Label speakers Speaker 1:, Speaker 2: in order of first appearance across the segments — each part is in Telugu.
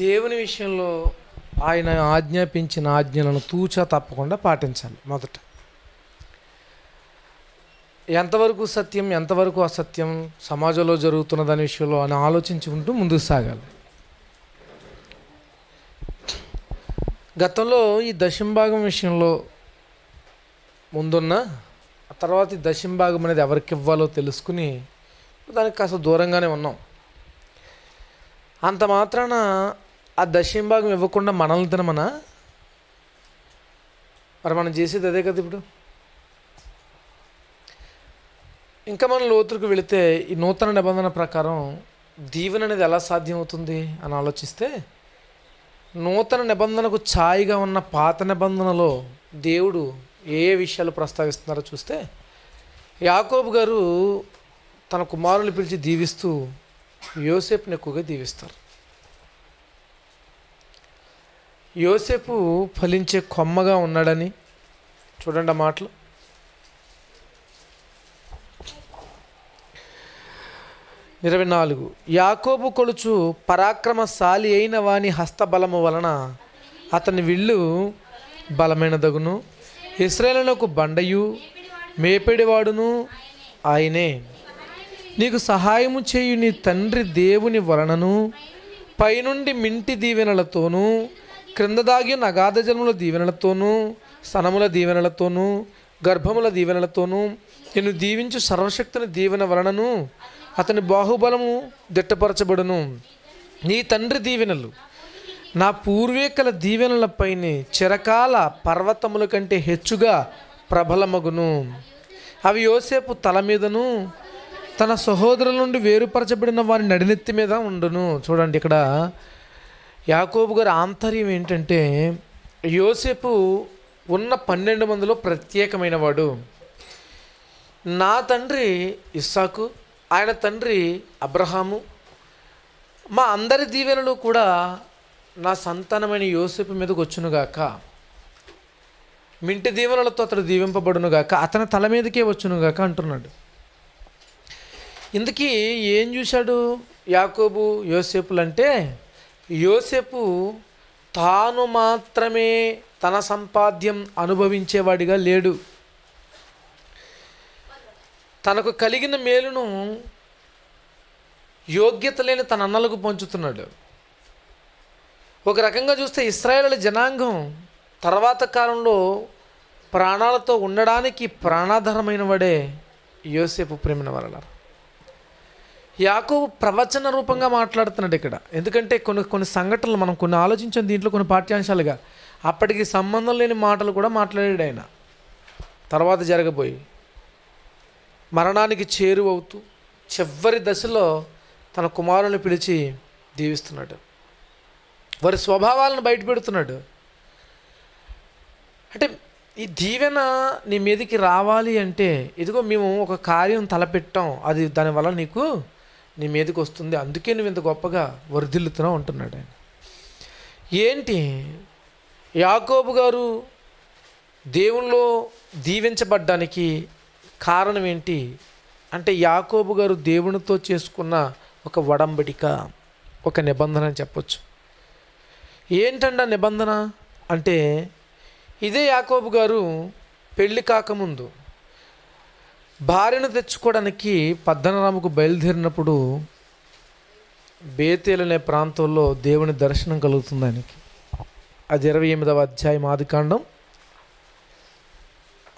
Speaker 1: దేవుని విషయంలో ఆయన ఆజ్ఞాపించిన ఆజ్ఞలను తూచా తప్పకుండా పాటించాలి మొదట. ఎంతవరకు సత్యం ఎంతవరకు అసత్యం సమాజంలో జరుగుతున్న దాని విషయంలో అని ఆలోచించుకుంటూ ముందుకు సాగాలి. గతంలో ఈ దశంభాగం విషయంలో ముందున్న ఆ తర్వాత ఈ దశంభాగం అనేది ఎవరికి ఇవ్వాలో తెలుసుకుని దానికి కాస్త దూరంగానే ఉన్నాం. అంత మాత్రాన ఆ దశంభాగం ఇవ్వకుండా మనల్ని తినమనా? మరి మనం చేసేది అదే కదా ఇప్పుడు. ఇంకా మనం లోతులకు వెళితే ఈ నూతన నిబంధన ప్రకారం దీవెన అనేది ఎలా సాధ్యమవుతుంది అని ఆలోచిస్తే నూతన నిబంధనకు ఛాయిగా ఉన్న పాత నిబంధనలో దేవుడు ఏ ఏ విషయాలు ప్రస్తావిస్తున్నారో చూస్తే యాకోబు గారు తన కుమారుని పిలిచి దీవిస్తూ యోసేపుని ఎక్కువగా దీవిస్తారు. యోసేపు ఫలించే కొమ్మగా ఉన్నాడని చూడండి ఆ మాటలు. ఇరవై నాలుగు. యాకోబు కొలుచు పరాక్రమశాలి అయిన వాని హస్తబలము వలన అతని విల్లు బలమైనదగును. ఇస్రాయేలునకు బండయు మేపెడివాడును ఆయనే. నీకు సహాయము చేయు నీ తండ్రి దేవుని వలనను పైనుండి మింటి దీవెనలతోనూ క్రింద దాగి ఉన్న అగాధ జన్మల దీవెనలతోనూ సనముల దీవెనలతోనూ గర్భముల దీవెనలతోనూ నేను దీవించు సర్వశక్తుని దీవెన వలనను అతని బాహుబలము దిట్టపరచబడును. నీ తండ్రి దీవెనలు నా పూర్వీకుల దీవెనలపైనే చిరకాల పర్వతముల కంటే హెచ్చుగా ప్రబలమగును. అవి యోసేపు తల మీదను తన సహోదరుల నుండి వేరుపరచబడిన వారి నడినెత్తి మీద ఉండును. చూడండి ఇక్కడ యాకోబు గారి ఆంతర్యం ఏంటంటే యోసేపు ఉన్న పన్నెండు మందిలో ప్రత్యేకమైన వాడు. నా తండ్రి ఇస్సాకు ఆయన తండ్రి అబ్రహాము. మా అందరి దీవెనలు కూడా నా సంతానమైన యోసేపు మీదకి వచ్చునుగాక మింటి దీవెనలతో అతడు దీవింపబడునుగాక అతని తల మీదకే వచ్చునుగాక అంటున్నాడు. ఇందుకీ ఏం చూశాడు యాకోబు యోసేపులు అంటే యోసేపు తాను మాత్రమే తన సంపాద్యం అనుభవించేవాడిగా లేడు. తనకు కలిగిన మేలును యోగ్యత లేని తన అన్నలకు పంచుతున్నాడు. ఒక రకంగా చూస్తే ఇస్రాయేల్ జనాంగం తర్వాత కాలంలో ప్రాణాలతో ఉండడానికి ప్రాణాధారమైన వాడే యోసేపు ప్రేమిన వరలారు యాకోబు ప్రవచన రూపంగా మాట్లాడుతున్నాడు ఇక్కడ. ఎందుకంటే కొన్ని కొన్ని సంఘటనలు మనం కొన్ని ఆలోచించిన దీంట్లో కొన్ని పాఠ్యాంశాలుగా. అప్పటికి సంబంధం లేని మాటలు కూడా మాట్లాడాడు ఆయన. తర్వాత జరగబోయి మరణానికి చేరువవుతూ చివరి దశలో తన కుమారుని పిలిచి దీవిస్తున్నాడు. వారి స్వభావాలను బయటపెడుతున్నాడు. అంటే ఈ దీవెన నీ మీదకి రావాలి అంటే ఇదిగో మేము ఒక కార్యం తలపెట్టాం. అది దానివల్ల నీకు నీ మీదకి వస్తుంది. అందుకే నువ్వు ఇంత గొప్పగా వర్ధిల్లుతున్నావు అంటున్నాడు ఆయన. ఏంటి? యాకోబు గారు దేవునిలో దీవించబడ్డానికి కారణం ఏంటి? అంటే యాకోబు గారు దేవునితో చేసుకున్న ఒక వడంబడిక ఒక నిబంధన అని చెప్పొచ్చు. ఏంటండి ఆ నిబంధన? అంటే ఇదే యాకోబు గారు పెళ్ళి కాకముందు భార్యను తెచ్చుకోవడానికి పద్దనరాముకు బయలుదేరినప్పుడు బేతేలు అనే ప్రాంతంలో దేవుని దర్శనం కలుగుతుంది ఆయనకి. అది ఇరవై ఎనిమిదవ అధ్యాయం ఆదికాండం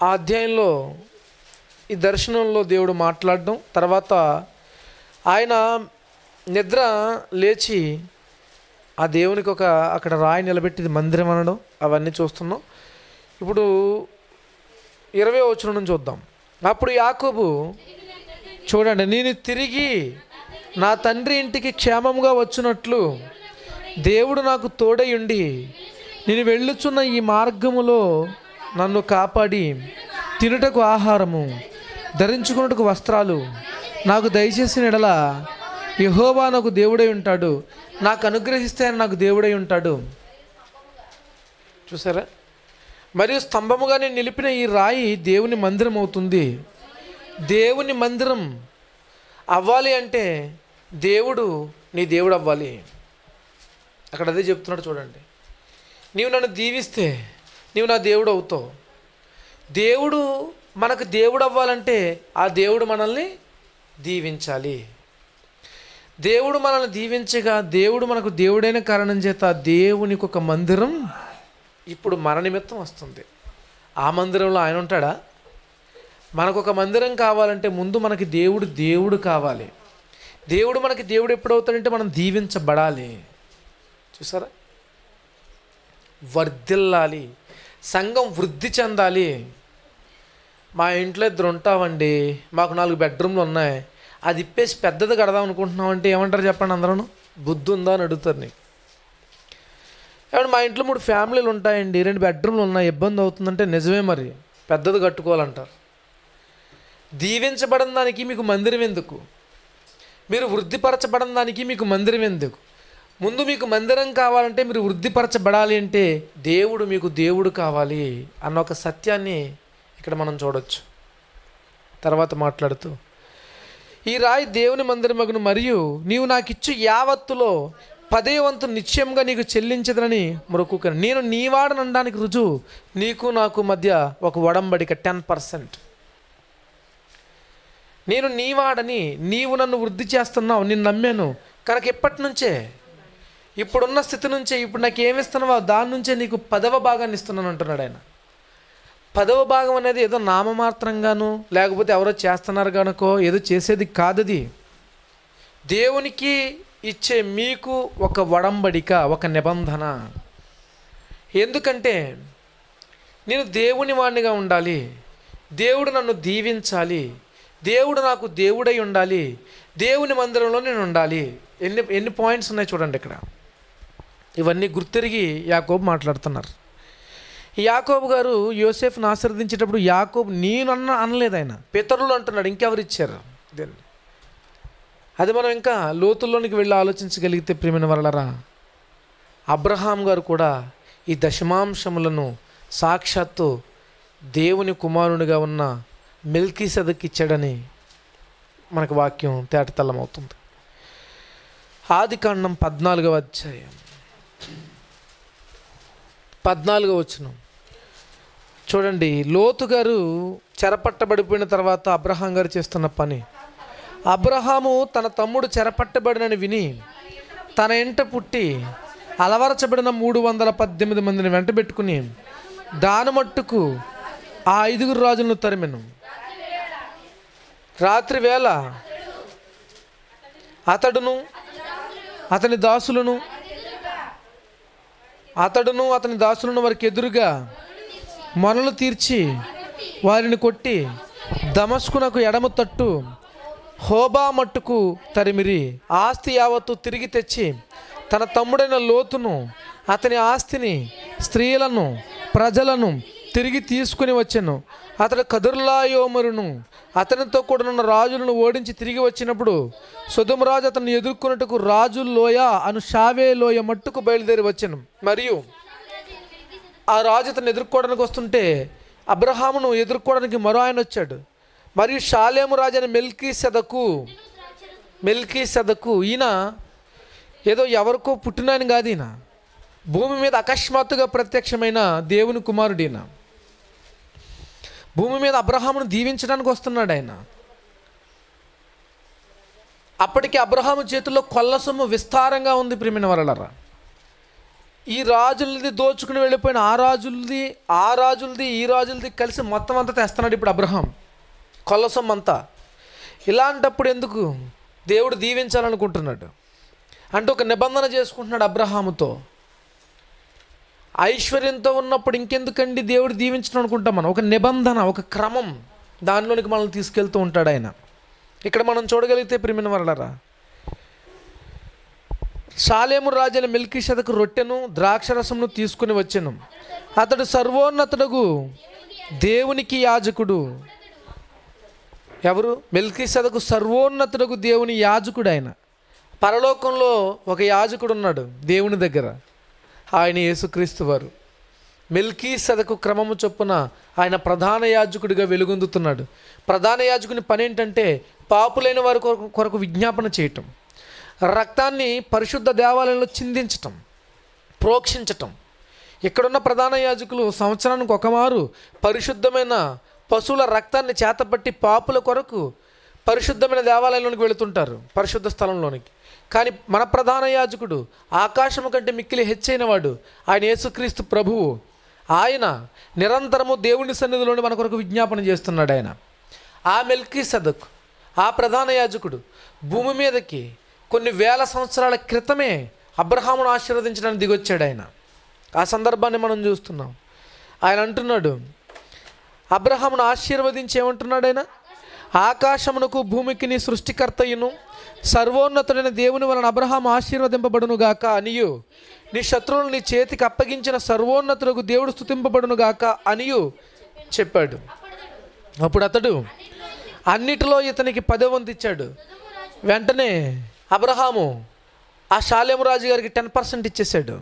Speaker 1: ఆ అధ్యాయంలో ఈ దర్శనంలో దేవుడు మాట్లాడడం తర్వాత ఆయన నిద్ర లేచి ఆ దేవునికి ఒక అక్కడ రాయి నిలబెట్టి మందిరం అనడం అవన్నీ చూస్తున్నాం. ఇప్పుడు ఇరవై వచ్చిన నుంచి చూద్దాం. అప్పుడు యాకోబు చూడండి నేను తిరిగి నా తండ్రి ఇంటికి క్షేమంగా వచ్చినట్లు దేవుడు నాకు తోడయుండి నేను వెళ్ళుచున్న ఈ మార్గములో నన్ను కాపాడి తినుటకు ఆహారము ధరించుకున్నటకు వస్త్రాలు నాకు దయచేసిన ఎడల యహోవా నాకు దేవుడై ఉంటాడు. నాకు అనుగ్రహిస్తే నాకు దేవుడై ఉంటాడు. చూసారా? మరియు స్తంభముగా నేను నిలిపిన ఈ రాయి దేవుని మందిరం అవుతుంది. దేవుని మందిరం అవ్వాలి అంటే దేవుడు నీ దేవుడు అవ్వాలి. అక్కడ అదే చెప్తున్నాడు చూడండి. నీవు నన్ను దీవిస్తే నీవు నా దేవుడు అవుతావు. దేవుడు మనకు దేవుడు అవ్వాలంటే ఆ దేవుడు మనల్ని దీవించాలి. దేవుడు మనల్ని దీవించగా దేవుడు మనకు దేవుడైన కారణం చేత దేవునికి ఒక మందిరం ఇప్పుడు మన నిమిత్తం వస్తుంది. ఆ మందిరంలో ఆయన ఉంటాడా? మనకు ఒక మందిరం కావాలంటే ముందు మనకి దేవుడు దేవుడు కావాలి. దేవుడు మనకి దేవుడు ఎప్పుడవుతాడంటే మనం దీవించబడాలి. చూసారా? వర్ధిల్లాలి. సంఘం వృద్ధి చెందాలి. మా ఇంట్లో ఇద్దరు ఉంటామండి. మాకు నాలుగు బెడ్రూమ్లు ఉన్నాయి. అది ఇప్పేసి పెద్దది కడదాం అనుకుంటున్నామంటే ఏమంటారు చెప్పండి అందరూ బుద్ధి ఉందా అని అడుగుతారు నీకు. ఏమంటే మా ఇంట్లో మూడు ఫ్యామిలీలు ఉంటాయండి. రెండు బెడ్రూమ్లు ఉన్నాయి. ఇబ్బంది అవుతుందంటే నిజమే మరి. పెద్దది కట్టుకోవాలంటారు. దీవించబడిన దానికి మీకు మందిరం ఎందుకు? మీరు వృద్ధిపరచబడిన దానికి మీకు మందిరం ఎందుకు? ముందు మీకు మందిరం కావాలంటే మీరు వృద్ధిపరచబడాలి అంటే దేవుడు మీకు దేవుడు కావాలి అన్న ఒక సత్యాన్ని ఇక్కడ మనం చూడొచ్చు. తర్వాత మాట్లాడుతూ ఈ రాయి దేవుని మందిరమగును మరియు నీవు నాకు ఇచ్చు యావత్తులో పదే వంతు నిశ్చయంగా నీకు చెల్లించదనని మొరకుకను నేను నీవాడనడానికి రుజువు. నీకు నాకు మధ్య ఒక వడంబడిక టెన్ పర్సెంట్. నేను నీవాడని నీవు నన్ను వృద్ధి చేస్తున్నావు నేను నమ్మాను. కనుక ఎప్పటి నుంచే? ఇప్పుడున్న స్థితి నుంచే ఇప్పుడు నాకు ఏమిస్తున్నావో దాని నుంచే నీకు పదవ భాగాన్ని ఇస్తున్నాను అంటున్నాడు ఆయన. పదవ భాగం అనేది ఏదో నామమాత్రంగాను లేకపోతే ఎవరో చేస్తున్నారు కనుకో ఏదో చేసేది కాదది. దేవునికి ఇచ్చే మీకు ఒక వడంబడిక ఒక నిబంధన. ఎందుకంటే నేను దేవుని వాణ్ణిగా ఉండాలి దేవుడు నన్ను దీవించాలి దేవుడు నాకు దేవుడై ఉండాలి దేవుని మందిరంలో నేను ఉండాలి. ఎన్ని ఎన్ని పాయింట్స్ ఉన్నాయి చూడండి ఇక్కడ. ఇవన్నీ గుర్తిరిగి యాకోబు మాట్లాడుతున్నారు. యాకోబు గారు యోసేఫ్ను ఆశీర్వదించేటప్పుడు యాకోబు నేను అన్న అనలేదు ఆయన. పితరులు అంటున్నాడు. ఇంకెవరు ఇచ్చారు దీన్ని? అది మనం ఇంకా లోతుల్లోనికి వెళ్ళి ఆలోచించగలిగితే ప్రియమైన వరలరా అబ్రహాం గారు కూడా ఈ దశమాంశములను సాక్షాత్తు దేవుని కుమారునిగా ఉన్న మిల్కీ ఇచ్చాడని మనకు వాక్యం తేటతల్లమవుతుంది ఆది కాండం పద్నాలుగవ అధ్యాయం. పద్నాలుగవ వచ్చిన చూడండి లోతు గారు చెరపట్టబడిపోయిన తర్వాత అబ్రహాం గారు చేస్తున్న పని అబ్రహాము తన తమ్ముడు చెరపట్టబడినని విని తన ఇంట పుట్టి అలవరచబడిన మూడు వందల పద్దెనిమిది మందిని వెంట పెట్టుకుని దాని మట్టుకు ఆ ఐదుగురు రాజులను తరిమెను. రాత్రి వేళ అతడును అతని దాసులను అతడును అతని దాసులను వారికి ఎదురుగా మొనలు తీర్చి వారిని కొట్టి దమస్కునకు ఎడమ తట్టు హోబా మట్టుకు తరిమిరి ఆస్తి యావత్తు తిరిగి తెచ్చి తన తమ్ముడైన లోతును అతని ఆస్తిని స్త్రీలను ప్రజలను తిరిగి తీసుకుని వచ్చాను. అతడు కదుర్లాయోమరును అతనితో కూడిన రాజులను ఓడించి తిరిగి వచ్చినప్పుడు సుధుమరాజు అతను ఎదుర్కొన్నట్టుకు రాజు లోయ అను షావే లోయ మట్టుకు బయలుదేరి వచ్చాను. మరియు ఆ రాజు అతను ఎదుర్కోవడానికి వస్తుంటే అబ్రహామును ఎదుర్కోవడానికి మరో ఆయన వచ్చాడు. మరియు షాలేము రాజైన మెల్కీ సెదకు మెల్కీ సెదకు ఈయన ఏదో ఎవరికో పుట్టినాని కాదు ఈయన. భూమి మీద అకస్మాత్తుగా ప్రత్యక్షమైన దేవుని కుమారుడు ఈయన. భూమి మీద అబ్రహామును దీవించడానికి వస్తున్నాడు ఆయన. అప్పటికి అబ్రహాము చేతుల్లో కొల్ల సొమ్ము విస్తారంగా ఉంది ప్రేమిన వరలరా ఈ రాజులది దోచుకుని వెళ్ళిపోయిన ఆ రాజులది ఆ రాజులది ఈ రాజులది కలిసి మొత్తం అంతా తెస్తున్నాడు ఇప్పుడు అబ్రహాం కొల్ల అంతా ఇలాంటప్పుడు ఎందుకు? దేవుడు దీవించాలనుకుంటున్నాడు. అంటే ఒక నిబంధన చేసుకుంటున్నాడు అబ్రహాముతో. ఐశ్వర్యంతో ఉన్నప్పుడు ఇంకెందుకండి దేవుడు దీవించడం అనుకుంటాం మనం? ఒక నిబంధన ఒక క్రమం దానిలోనికి మనల్ని తీసుకెళ్తూ ఉంటాడు ఆయన. ఇక్కడ మనం చూడగలిగితే ప్రిమిన వరలరా షాలేము రాజైన మిల్కీ శతకు రొట్టెను ద్రాక్షరసమును తీసుకుని వచ్చాను. అతడు సర్వోన్నతుడగు దేవునికి యాజకుడు. ఎవరు? మెల్కీ సదకు సర్వోన్నతుడకు దేవుని యాజకుడు ఆయన పరలోకంలో ఒక యాజకుడు ఉన్నాడు దేవుని దగ్గర. ఆయన యేసుక్రీస్తు వారు. మెల్కీ సదకు క్రమము చొప్పున ఆయన ప్రధాన యాజకుడిగా వెలుగొందుతున్నాడు. ప్రధాన యాజకుని పని ఏంటంటే పాపులైన వారి కొరకు కొరకు విజ్ఞాపన చేయటం. రక్తాన్ని పరిశుద్ధ దేవాలయంలో చిందించటం. ప్రోక్షించటం. ఇక్కడున్న ప్రధాన యాజకులు సంవత్సరానికి ఒకమారు పరిశుద్ధమైన పశువుల రక్తాన్ని చేతపట్టి పాపుల కొరకు పరిశుద్ధమైన దేవాలయంలోనికి వెళుతుంటారు పరిశుద్ధ స్థలంలోనికి. కానీ మన ప్రధాన యాజకుడు ఆకాశము కంటే మిక్కిలి హెచ్చైనవాడు ఆయన యేసుక్రీస్తు ప్రభువు. ఆయన నిరంతరము దేవుని సన్నిధిలోని మన కొరకు విజ్ఞాపన చేస్తున్నాడు ఆయన. ఆ మెల్కీ సదక్ ఆ ప్రధాన యాజకుడు భూమి మీదకి కొన్ని వేల సంవత్సరాల క్రితమే అబ్రహామును ఆశీర్వదించడానికి దిగొచ్చాడు ఆయన. ఆ సందర్భాన్ని మనం చూస్తున్నాం. ఆయన అంటున్నాడు అబ్రహామును ఆశీర్వదించి ఏమంటున్నాడు ఆయన ఆకాశమునకు భూమికి నీ సృష్టికర్తయును సర్వోన్నతుడైన దేవుని వలన అబ్రహాం ఆశీర్వదింపబడునుగాక అనియు. నీ శత్రువులు నీ చేతికి అప్పగించిన సర్వోన్నతులకు దేవుడు స్థుతింపబడును గాక అనియు చెప్పాడు. అప్పుడు అతడు అన్నిటిలో ఇతనికి పదవంతు ఇచ్చాడు. వెంటనే అబ్రహాము ఆ షాలేము రాజు గారికి టెన్ పర్సెంట్ ఇచ్చేసాడు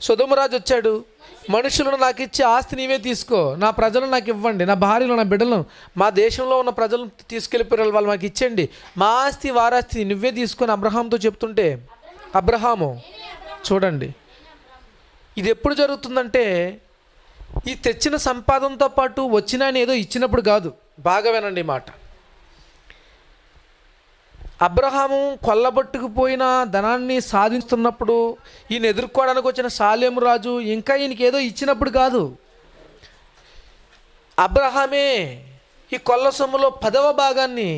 Speaker 1: సుధమరాజు వచ్చాడు. మనుషులను నాకు ఇచ్చే ఆస్తి నీవే తీసుకో. నా ప్రజలు నాకు ఇవ్వండి. నా భార్యలు నా బిడ్డలను మా దేశంలో ఉన్న ప్రజలను తీసుకెళ్ళిపోయారు వాళ్ళు మాకు ఇచ్చేయండి. మా ఆస్తి వారాస్తి నువ్వే తీసుకొని అబ్రహాంతో చెప్తుంటే అబ్రహాము చూడండి. ఇది ఎప్పుడు జరుగుతుందంటే ఈ తెచ్చిన సంపాదనతో పాటు వచ్చిన ఏదో ఇచ్చినప్పుడు కాదు. బాగా వినండి మాట. అబ్రహాము కొల్లబట్టుకుపోయిన ధనాన్ని సాధిస్తున్నప్పుడు ఈయన ఎదుర్కోవడానికి వచ్చిన సాలేము రాజు ఇంకా ఈయనకి ఏదో ఇచ్చినప్పుడు కాదు. అబ్రహామే ఈ కొల్ల సొమ్ములో పదవ భాగాన్ని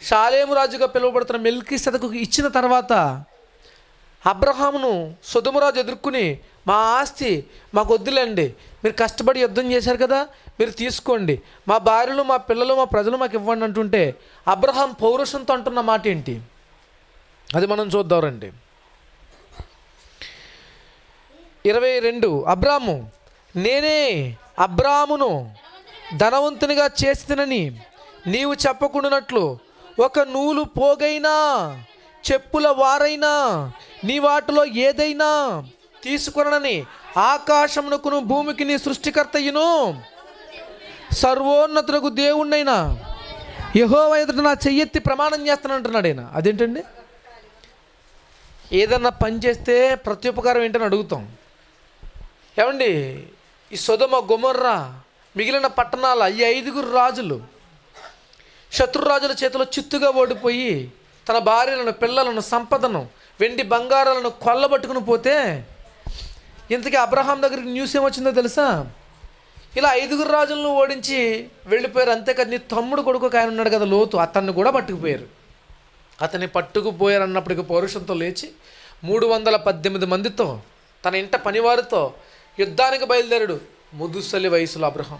Speaker 1: షాలేము రాజుగా పిలువబడుతున్న మెల్కి సదకు ఇచ్చిన తర్వాత అబ్రహామును సుధుమరాజు ఎదుర్కొని మా ఆస్తి మాకు వద్దులేండి మీరు కష్టపడి యుద్ధం చేశారు కదా మీరు తీసుకోండి. మా భార్యలు మా పిల్లలు మా ప్రజలు మాకు ఇవ్వండి అంటుంటే అబ్రహాం పౌరుషంతో అంటున్న మాట ఏంటి? అది మనం చూద్దాం రండి ఇరవై రెండు అబ్రాము నేనే అబ్రామును ధనవంతునిగా చేసినని నీవు చెప్పకుండానట్లు ఒక నూలు పోగైనా చెప్పుల వారైనా నీ వాటిలో ఏదైనా తీసుకురనని ఆకాశమునకును భూమికి నీ సృష్టికర్తయ్యను. సర్వోన్నతులకు దేవుణ్ణైనా యహో ఎదుట నా చెయ్యెత్తి ప్రమాణం చేస్తానంటున్నాడు ఆయన అదేంటండి? ఏదన్నా పని చేస్తే ప్రత్యుపకారం ఏంటని అడుగుతాం. ఏమండి? ఈ సొదమ గుమర్రా మిగిలిన పట్టణాల ఈ ఐదుగురు రాజులు శత్రురాజుల చేతిలో చిత్తుగా ఓడిపోయి తన భార్యలను పిల్లలను సంపదను వెండి బంగారాలను కొల్లబట్టుకుని పోతే ఇంతకీ అబ్రహాం దగ్గరికి న్యూస్ ఏమొచ్చిందో తెలుసా? ఇలా ఐదుగురు రాజులను ఓడించి వెళ్ళిపోయారు. అంతేకాదు నీ తమ్ముడు కొడుకు ఆయన ఉన్నాడు కదా లోతు అతన్ని కూడా పట్టుకుపోయారు. అతన్ని పట్టుకుపోయారు అన్నప్పటికీ పౌరుషంతో లేచి మూడు వందల పద్దెనిమిది మందితో తన ఇంట పనివారితో యుద్ధానికి బయలుదేరాడు ముదుసలి వయసులో అబ్రహం.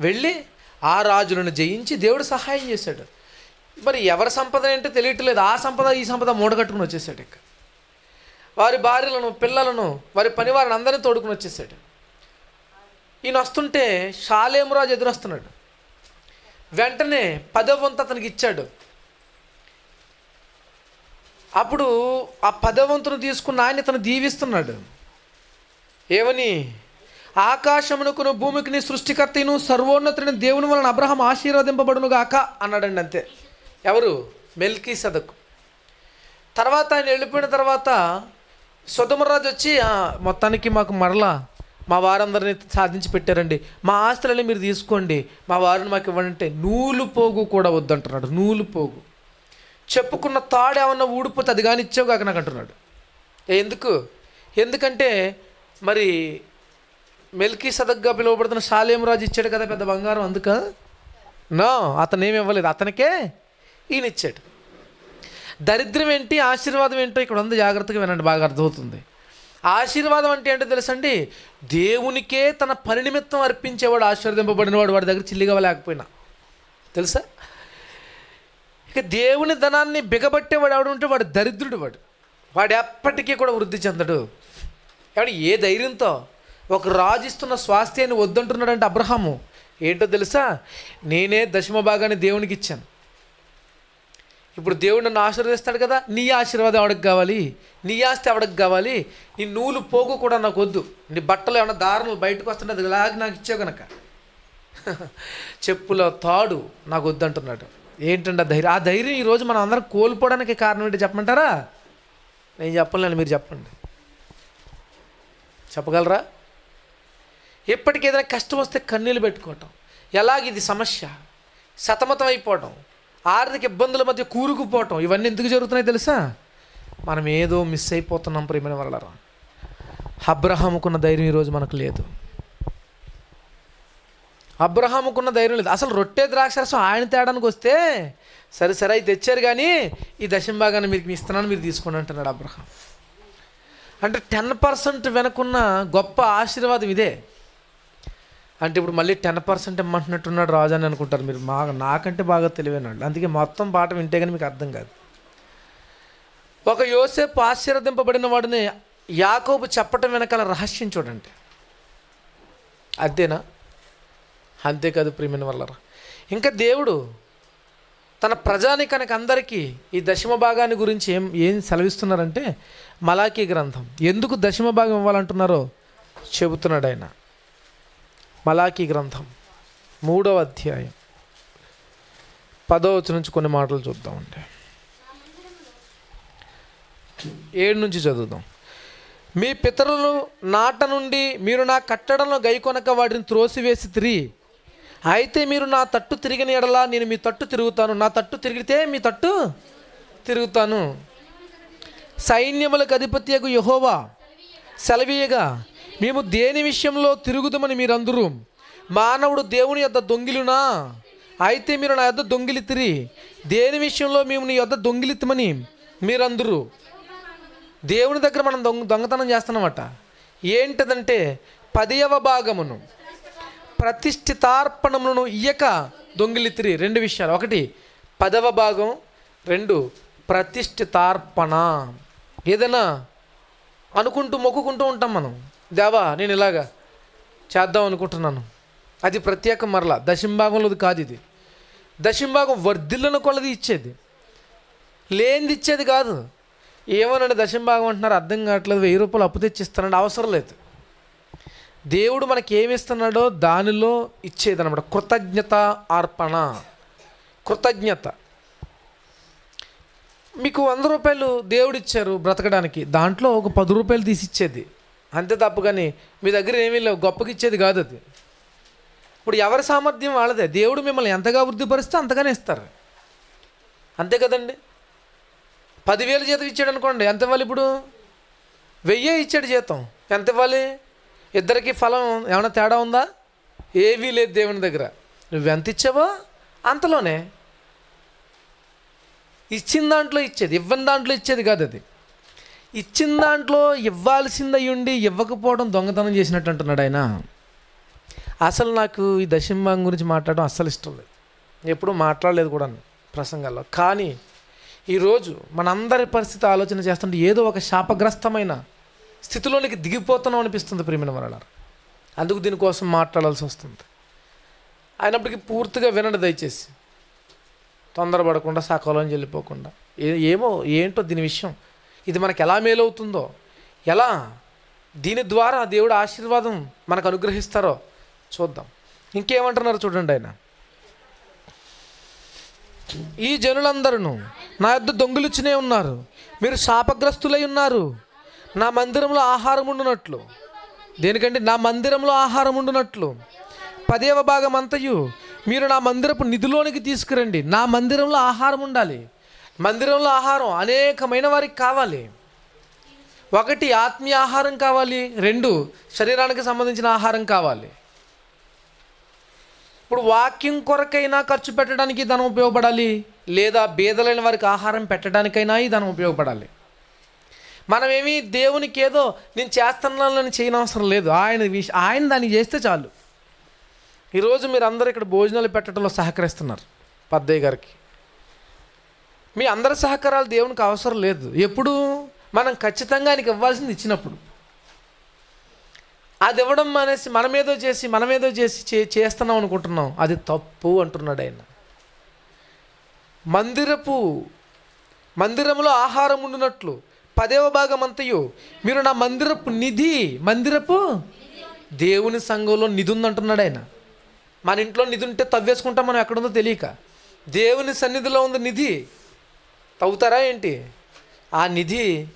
Speaker 1: వెళ్ళి ఆ రాజులను జయించి దేవుడు సహాయం చేశాడు. మరి ఎవరి సంపద ఏంటో తెలియట్లేదు. ఆ సంపద ఈ సంపద మూడగట్టుకుని వచ్చేసాడు ఇక. వారి భార్యలను పిల్లలను వారి పని వారిని అందరినీ తోడుకుని వచ్చేసాడు. ఈయన వస్తుంటే షాలేమురాజు ఎదురొస్తున్నాడు. వెంటనే పదవ వంతు అతనికి ఇచ్చాడు. అప్పుడు ఆ పదవంతును తీసుకున్న ఆయన ఇతను దీవిస్తున్నాడు. ఏమని? ఆకాశమునకును భూమికిని సృష్టికర్తను సర్వోన్నతుని దేవుని వలన అబ్రహం ఆశీర్వదింపబడును గాక అన్నాడండి అంతే. ఎవరు? మెల్కీ సదకు తర్వాత ఆయన వెళ్ళిపోయిన తర్వాత సుధమరాజు వచ్చి "ఆ, మొత్తానికి మాకు మరలా మా వారందరిని సాధించి పెట్టారండి. మా ఆస్తులని మీరు తీసుకోండి. మా వారిని మాకు ఇవ్వండి అంటే నూలు పోగు కూడా వద్దంటున్నాడు. నూలు పోగు. చెప్పుకున్న తాడు ఏమన్నా ఊడిపోతే అది కానీ ఇచ్చావు కాక నాకు అంటున్నాడు. ఏ, ఎందుకు? ఎందుకంటే మరి మెల్కీ సదగ్గా పిలువబడుతున్న శాలేమరాజు ఇచ్చాడు కదా పెద్ద బంగారం అందుక? నో అతను ఏమి ఇవ్వలేదు. అతనికే ఈయన ఇచ్చాడు. దరిద్రం ఏంటి ఆశీర్వాదం ఏంటో ఇక్కడ ఉంది. జాగ్రత్తగా వినండి బాగా అర్థమవుతుంది. ఆశీర్వాదం అంటే ఏంటో తెలుసండి? దేవునికే తన పని నిమిత్తం అర్పించేవాడు ఆశీర్వదింపబడినవాడు వాడి దగ్గర చిల్లిగా లేకపోయినా తెలుసా? ఇక దేవుని ధనాన్ని బిగబట్టేవాడు ఎవడు ఉంటే వాడు దరిద్రుడు వాడు. వాడు ఎప్పటికీ కూడా వృద్ధి చెందడు. కాబట్టి ఏ ధైర్యంతో ఒక రాజు ఇస్తున్న స్వాస్థ్యాన్ని వద్దంటున్నాడంటే అబ్రహాము. ఏంటో తెలుసా? నేనే దశమ భాగాన్ని దేవునికి ఇచ్చాను. ఇప్పుడు దేవుడు నన్ను ఆశీర్వదిస్తాడు కదా నీ ఆశీర్వాదం ఎవడికి కావాలి నీ ఆస్తి ఎవడికి కావాలి నీ నూలు పోగు కూడా నాకు వద్దు నీ బట్టలు ఏమైనా దారులు బయటకు వస్తుంటే అది లాగి నాకు ఇచ్చావు కనుక చెప్పుల తాడు నాకు వద్దంటున్నాడు. ఏంటంటే ఆ ధైర్యం? ఆ ధైర్యం ఈరోజు మనం అందరం కోల్పోవడానికి కారణం ఏంటి చెప్పమంటారా? నేను చెప్పలేను మీరు చెప్పండి. చెప్పగలరా? ఎప్పటికేదైనా కష్టం వస్తే కన్నీళ్ళు పెట్టుకోవటం ఎలాగ ఇది సమస్య? సతమతం అయిపోవటం ఆర్థిక ఇబ్బందుల మధ్య కూరుకుపోవటం ఇవన్నీ ఎందుకు జరుగుతున్నాయి తెలుసా? మనం ఏదో మిస్ అయిపోతున్నాం ప్రేమైన వాళ్ళరా అబ్రహాముకున్న ధైర్యం ఈరోజు మనకు లేదు. అబ్రహాముకున్న ధైర్యం లేదు. అసలు రొట్టె ద్రాక్షరసం ఆయన తేడానికి వస్తే సరే సరే అవి తెచ్చారు కానీ ఈ దశంభాగాన్ని మీకు ఇస్తున్నాను మీరు తీసుకోండి అంటున్నాడు అబ్రహాం. అంటే టెన్ పర్సెంట్ వెనకున్న గొప్ప ఆశీర్వాదం ఇదే. అంటే ఇప్పుడు మళ్ళీ టెన్ పర్సెంట్ ఇమ్మంటున్నట్టున్నాడు రాజు అని అనుకుంటారు మీరు. మా నాకంటే బాగా తెలివైన అందుకే మొత్తం పాట వింటే కానీ మీకు అర్థం కాదు. ఒక యోసేపు ఆశీర్వదింపబడిన వాడిని యాకోబు చెప్పటం వెనకాల రహస్యం చూడండి. అంతేనా అంతేకాదు ప్రియమైన వల్ల ఇంకా దేవుడు తన ప్రజానికానికి అందరికీ ఈ దశమ భాగాన్ని గురించి ఏం ఏం సెలవిస్తున్నారంటే మలాఖీ గ్రంథం. ఎందుకు దశమ భాగం ఇవ్వాలంటున్నారో చెబుతున్నాడు ఆయన. మలాకీ గ్రంథం మూడవ అధ్యాయం. పదవచ్చు నుంచి కొన్ని మాటలు చూద్దామండి. ఏడు నుంచి చదువుదాం. మీ పితరులు నాట నుండి మీరు నా కట్టడంలో గైకొనక వాటిని త్రోసివేసి తిరిగి అయితే మీరు నా తట్టు తిరిగిన ఎడలా నేను మీ తట్టు తిరుగుతాను. నా తట్టు తిరిగితే మీ తట్టు తిరుగుతాను. సైన్యములకు అధిపత్యకు యహోవా సెలవీయగా మేము దేని విషయంలో తిరుగుదామని మీరందరూ? మానవుడు దేవుని యొద్ద దొంగిలునా? అయితే మీరు నా యొద్ద దొంగిలితిరి. దేని విషయంలో మేము నీ యొద్ద దొంగిలితమని మీరందరూ? దేవుని దగ్గర మనం దొంగ దొంగతనం చేస్తున్నామట. ఏంటదంటే పదియవ భాగమును. ప్రతిష్ఠితార్పణములను ఇయ్యక దొంగిలితిరి. రెండు విషయాలు. ఒకటి పదవ భాగం. రెండు ప్రతిష్ఠితార్పణ. ఏదైనా అనుకుంటూ మొక్కుకుంటూ ఉంటాం మనం. దేవా నేను ఇలాగా చేద్దాం అనుకుంటున్నాను. అది ప్రత్యేకం మరలా. దశంభాగంలోది కాదు ఇది. దశంభాగం వర్ధిల్లను కొలది ఇచ్చేది. లేనిది ఇచ్చేది కాదు. ఏమనండి దశంభాగం అంటున్నారు అర్థం కావట్లేదు. వెయ్యి రూపాయలు అప్పు తెచ్చిస్తానండి అవసరం లేదు. దేవుడు మనకి ఏమిస్తున్నాడో దానిలో ఇచ్చేది అనమాట కృతజ్ఞత అర్పణ. కృతజ్ఞత. మీకు వంద రూపాయలు దేవుడు ఇచ్చారు బ్రతకడానికి. దాంట్లో ఒక పది రూపాయలు తీసి ఇచ్చేది. అంతే తప్పు కానీ మీ దగ్గర ఏమీ లేవు. గొప్పకి ఇచ్చేది కాదు అది. ఇప్పుడు ఎవరి సామర్థ్యం వాళ్ళదే. దేవుడు మిమ్మల్ని ఎంతగా వృద్ధిపరిస్తే అంతగానే ఇస్తారు. అంతే కదండి? పదివేలు జీతం ఇచ్చాడు అనుకోండి ఎంత ఇవ్వాలి ఇప్పుడు? వెయ్యే ఇచ్చాడు జీతం. ఎంత ఇవ్వాలి? ఇద్దరికి ఫలం ఏమైనా తేడా ఉందా? ఏవీ లేదు దేవుని దగ్గర. నువ్వెంత ఇచ్చావో అంతలోనే. ఇచ్చిన దాంట్లో ఇచ్చేది ఇవ్వని దాంట్లో ఇచ్చేది కాదు అది. ఇచ్చిన దాంట్లో ఇవ్వాల్సిందయ్యుండి ఇవ్వకపోవడం దొంగతనం చేసినట్టు అంటున్నాడు ఆయన. అసలు నాకు ఈ దశింబం గురించి మాట్లాడడం అస్సలు ఇష్టం లేదు. ఎప్పుడూ మాట్లాడలేదు కూడా ప్రసంగాల్లో. కానీ ఈరోజు మనందరి పరిస్థితి ఆలోచన చేస్తుంటే ఏదో ఒక శాపగ్రస్తమైన స్థితిలోనికి దిగిపోతున్నాం అనిపిస్తుంది ప్రేమిన వరలారు. అందుకు దీనికోసం మాట్లాడాల్సి వస్తుంది. అయినప్పటికీ పూర్తిగా వినండి దయచేసి. తొందరపడకుండా సకాలం చెల్లిపోకుండా ఏమో ఏంటో దీని విషయం. ఇది మనకు ఎలా మేలవుతుందో? ఎలా? దీని ద్వారా దేవుడు ఆశీర్వాదం మనకు అనుగ్రహిస్తారో చూద్దాం. ఇంకేమంటున్నారు చూడండి ఆయన. ఈ జనులందరూ నా యొద్ దొంగిలిచ్చినే ఉన్నారు. మీరు శాపగ్రస్తులై ఉన్నారు. నా మందిరంలో ఆహారం ఉండునట్లు. దేనికంటే నా మందిరంలో ఆహారం ఉండునట్లు. పదేవ భాగం అంతయు మీరు నా మందిరపు నిధిలోనికి తీసుకురండి. నా మందిరంలో ఆహారం ఉండాలి. మందిరంలో ఆహారం అనేకమైన వారికి కావాలి. ఒకటి ఆత్మీయ ఆహారం కావాలి రెండు శరీరానికి సంబంధించిన ఆహారం కావాలి. ఇప్పుడు వాక్యం కొరకైనా ఖర్చు పెట్టడానికి ధనం ఉపయోగపడాలి లేదా బీదలైన వారికి ఆహారం పెట్టడానికైనా ఈ ధనం ఉపయోగపడాలి. మనమేమి దేవునికి ఏదో నేను చేస్తున్నానని చేయనవసరం లేదు. ఆయన విష ఆయన దాన్ని చేస్తే చాలు. ఈరోజు మీరు అందరూ ఇక్కడ భోజనాలు పెట్టడంలో సహకరిస్తున్నారు పద్దయ్య గారికి. మీ అందరి సహకారాలు దేవునికి అవసరం లేదు. ఎప్పుడు? మనం ఖచ్చితంగా ఆయనకి ఇవ్వాల్సింది ఇచ్చినప్పుడు. అది ఇవ్వడం మానేసి మనమేదో చేసి మనమేదో చేసి చే చేస్తున్నాం అనుకుంటున్నాం. అది తప్పు అంటున్నాడు ఆయన. మందిరపు మందిరంలో ఆహారం ఉండినట్లు పదేవ భాగం అంతయు మీరు నా మందిరపు నిధి మందిరపు దేవుని సంఘంలో నిధి ఉందంటున్నాడు ఆయన. మన ఇంట్లో నిధి ఉంటే తవ్వేసుకుంటాం మనం ఎక్కడుందో తెలియక. దేవుని సన్నిధిలో ఉంది నిధి. తవ్వుతారా ఏంటి? ఆ నిధి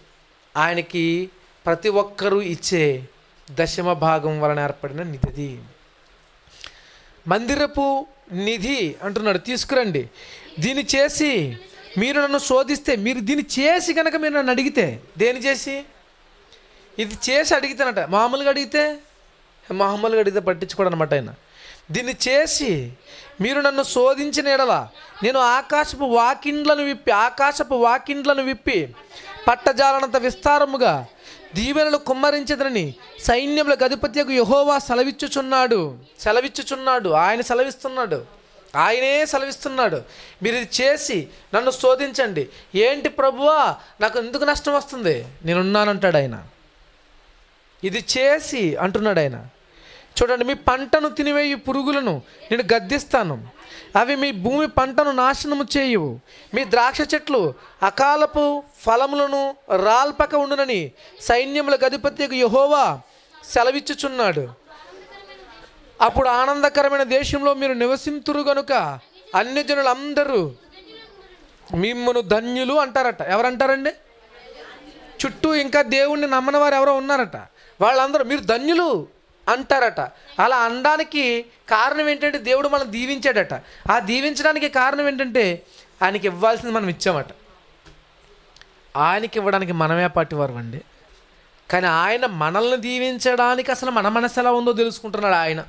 Speaker 1: ఆయనకి ప్రతి ఒక్కరూ ఇచ్చే దశమ భాగం వలన ఏర్పడిన నిధి మందిరపు నిధి అంటున్నాడు తీసుకురండి. దీన్ని చేసి మీరు నన్ను శోధిస్తే మీరు దీన్ని చేసి కనుక మీరు నన్ను అడిగితే దేని చేసి? ఇది చేసి అడిగితేనట. మామూలుగా అడిగితే మామూలుగా అడిగితే పట్టించుకోడు అనమాట ఆయన. దీన్ని చేసి మీరు నన్ను శోధించిన ఎడల నేను ఆకాశపు వాకిండ్లను విప్పి ఆకాశపు వాకిండ్లను విప్పి పట్టజాలనంత విస్తారముగా దీవెనలు కుమ్మరించదనని సైన్యముల అధిపత్యకు యహోవా సెలవిచ్చుచున్నాడు. సెలవిచ్చుచున్నాడు. ఆయన సెలవిస్తున్నాడు. ఆయనే సెలవిస్తున్నాడు. మీరు ఇది చేసి నన్ను శోధించండి. ఏంటి ప్రభువా? నాకు ఎందుకు నష్టం వస్తుంది? నేనున్నానంటాడు ఆయన. ఇది చేసి అంటున్నాడు ఆయన. చూడండి మీ పంటను తినివేయు పురుగులను నేను గద్దిస్తాను. అవి మీ భూమి పంటను నాశనము చేయవు. మీ ద్రాక్ష చెట్లు అకాలపు ఫలములను రాల్పక ఉండునని సైన్యముల గధిపత్యకు యహోవా సెలవిచ్చుచున్నాడు. అప్పుడు ఆనందకరమైన దేశంలో మీరు నివసింతురు గనుక అన్ని జనులందరూ మిమ్మను ధన్యులు అంటారట. ఎవరంటారండి? చుట్టూ ఇంకా దేవుణ్ణి నమ్మని వారు ఎవరో ఉన్నారట. వాళ్ళందరూ మీరు ధన్యులు అంటారట. అలా అనడానికి కారణం ఏంటంటే దేవుడు మనం దీవించాడట. ఆ దీవించడానికి కారణం ఏంటంటే ఆయనకి ఇవ్వాల్సింది మనం ఇచ్చామట. ఆయనకి ఇవ్వడానికి మనమే పట్టివారు అండి. కానీ ఆయన మనల్ని దీవించడానికి అసలు మన మనసు ఎలా ఉందో తెలుసుకుంటున్నాడు ఆయన.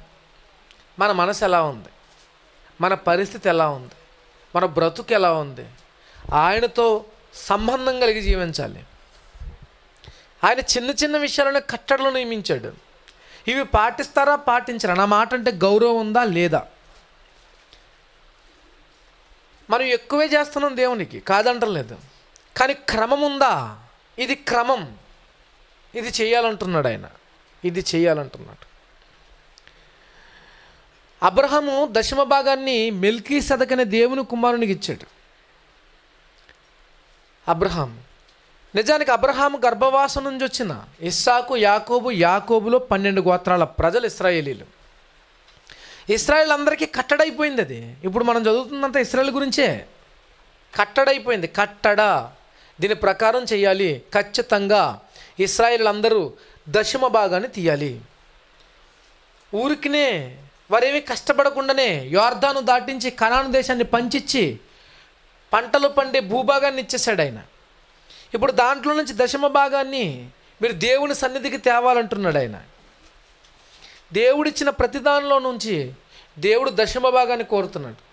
Speaker 1: మన మనసు ఎలా ఉంది? మన పరిస్థితి ఎలా ఉంది? మన బ్రతుకు ఎలా ఉంది? ఆయనతో సంబంధం కలిగి జీవించాలి. ఆయన చిన్న చిన్న విషయాలను కట్టడలో నియమించాడు. ఇవి పాటిస్తారా పాటించరా? నా మాట అంటే గౌరవం ఉందా లేదా? మనం ఎక్కువే చేస్తున్నాం దేవునికి కాదంటలేదు. కానీ క్రమం ఉందా? ఇది క్రమం. ఇది చేయాలంటున్నాడు ఆయన. ఇది చేయాలంటున్నాడు. అబ్రహము దశమ భాగాన్ని మెల్కీ సదకనే దేవుని కుమారునికి ఇచ్చాడు. అబ్రహాము. నిజానికి అబ్రహాం గర్భవాసం నుంచి వచ్చిన ఇస్సాకు యాకోబు యాకోబులో పన్నెండు గోత్రాల ప్రజలు ఇస్రాయేలీలు. ఇస్రాయేల్ అందరికీ కట్టడైపోయింది అది. ఇప్పుడు మనం చదువుతున్నంత ఇస్రాయేల్ గురించే. కట్టడైపోయింది కట్టడ. దీని ప్రకారం చేయాలి ఖచ్చితంగా ఇస్రాయేల్ అందరూ దశమ భాగాన్ని తీయాలి. ఊరికినే వారేమీ కష్టపడకుండానే యోర్ధాను దాటించి కణాను దేశాన్ని పంచిచ్చి పంటలు పండే భూభాగాన్ని ఇచ్చేసాడు ఆయన. ఇప్పుడు దాంట్లో నుంచి దశమ భాగాన్ని మీరు దేవుని సన్నిధికి తేవాలంటున్నాడు ఆయన. దేవుడిచ్చిన ప్రతిదానిలో నుంచి దేవుడు దశమ భాగాన్ని కోరుతున్నాడు.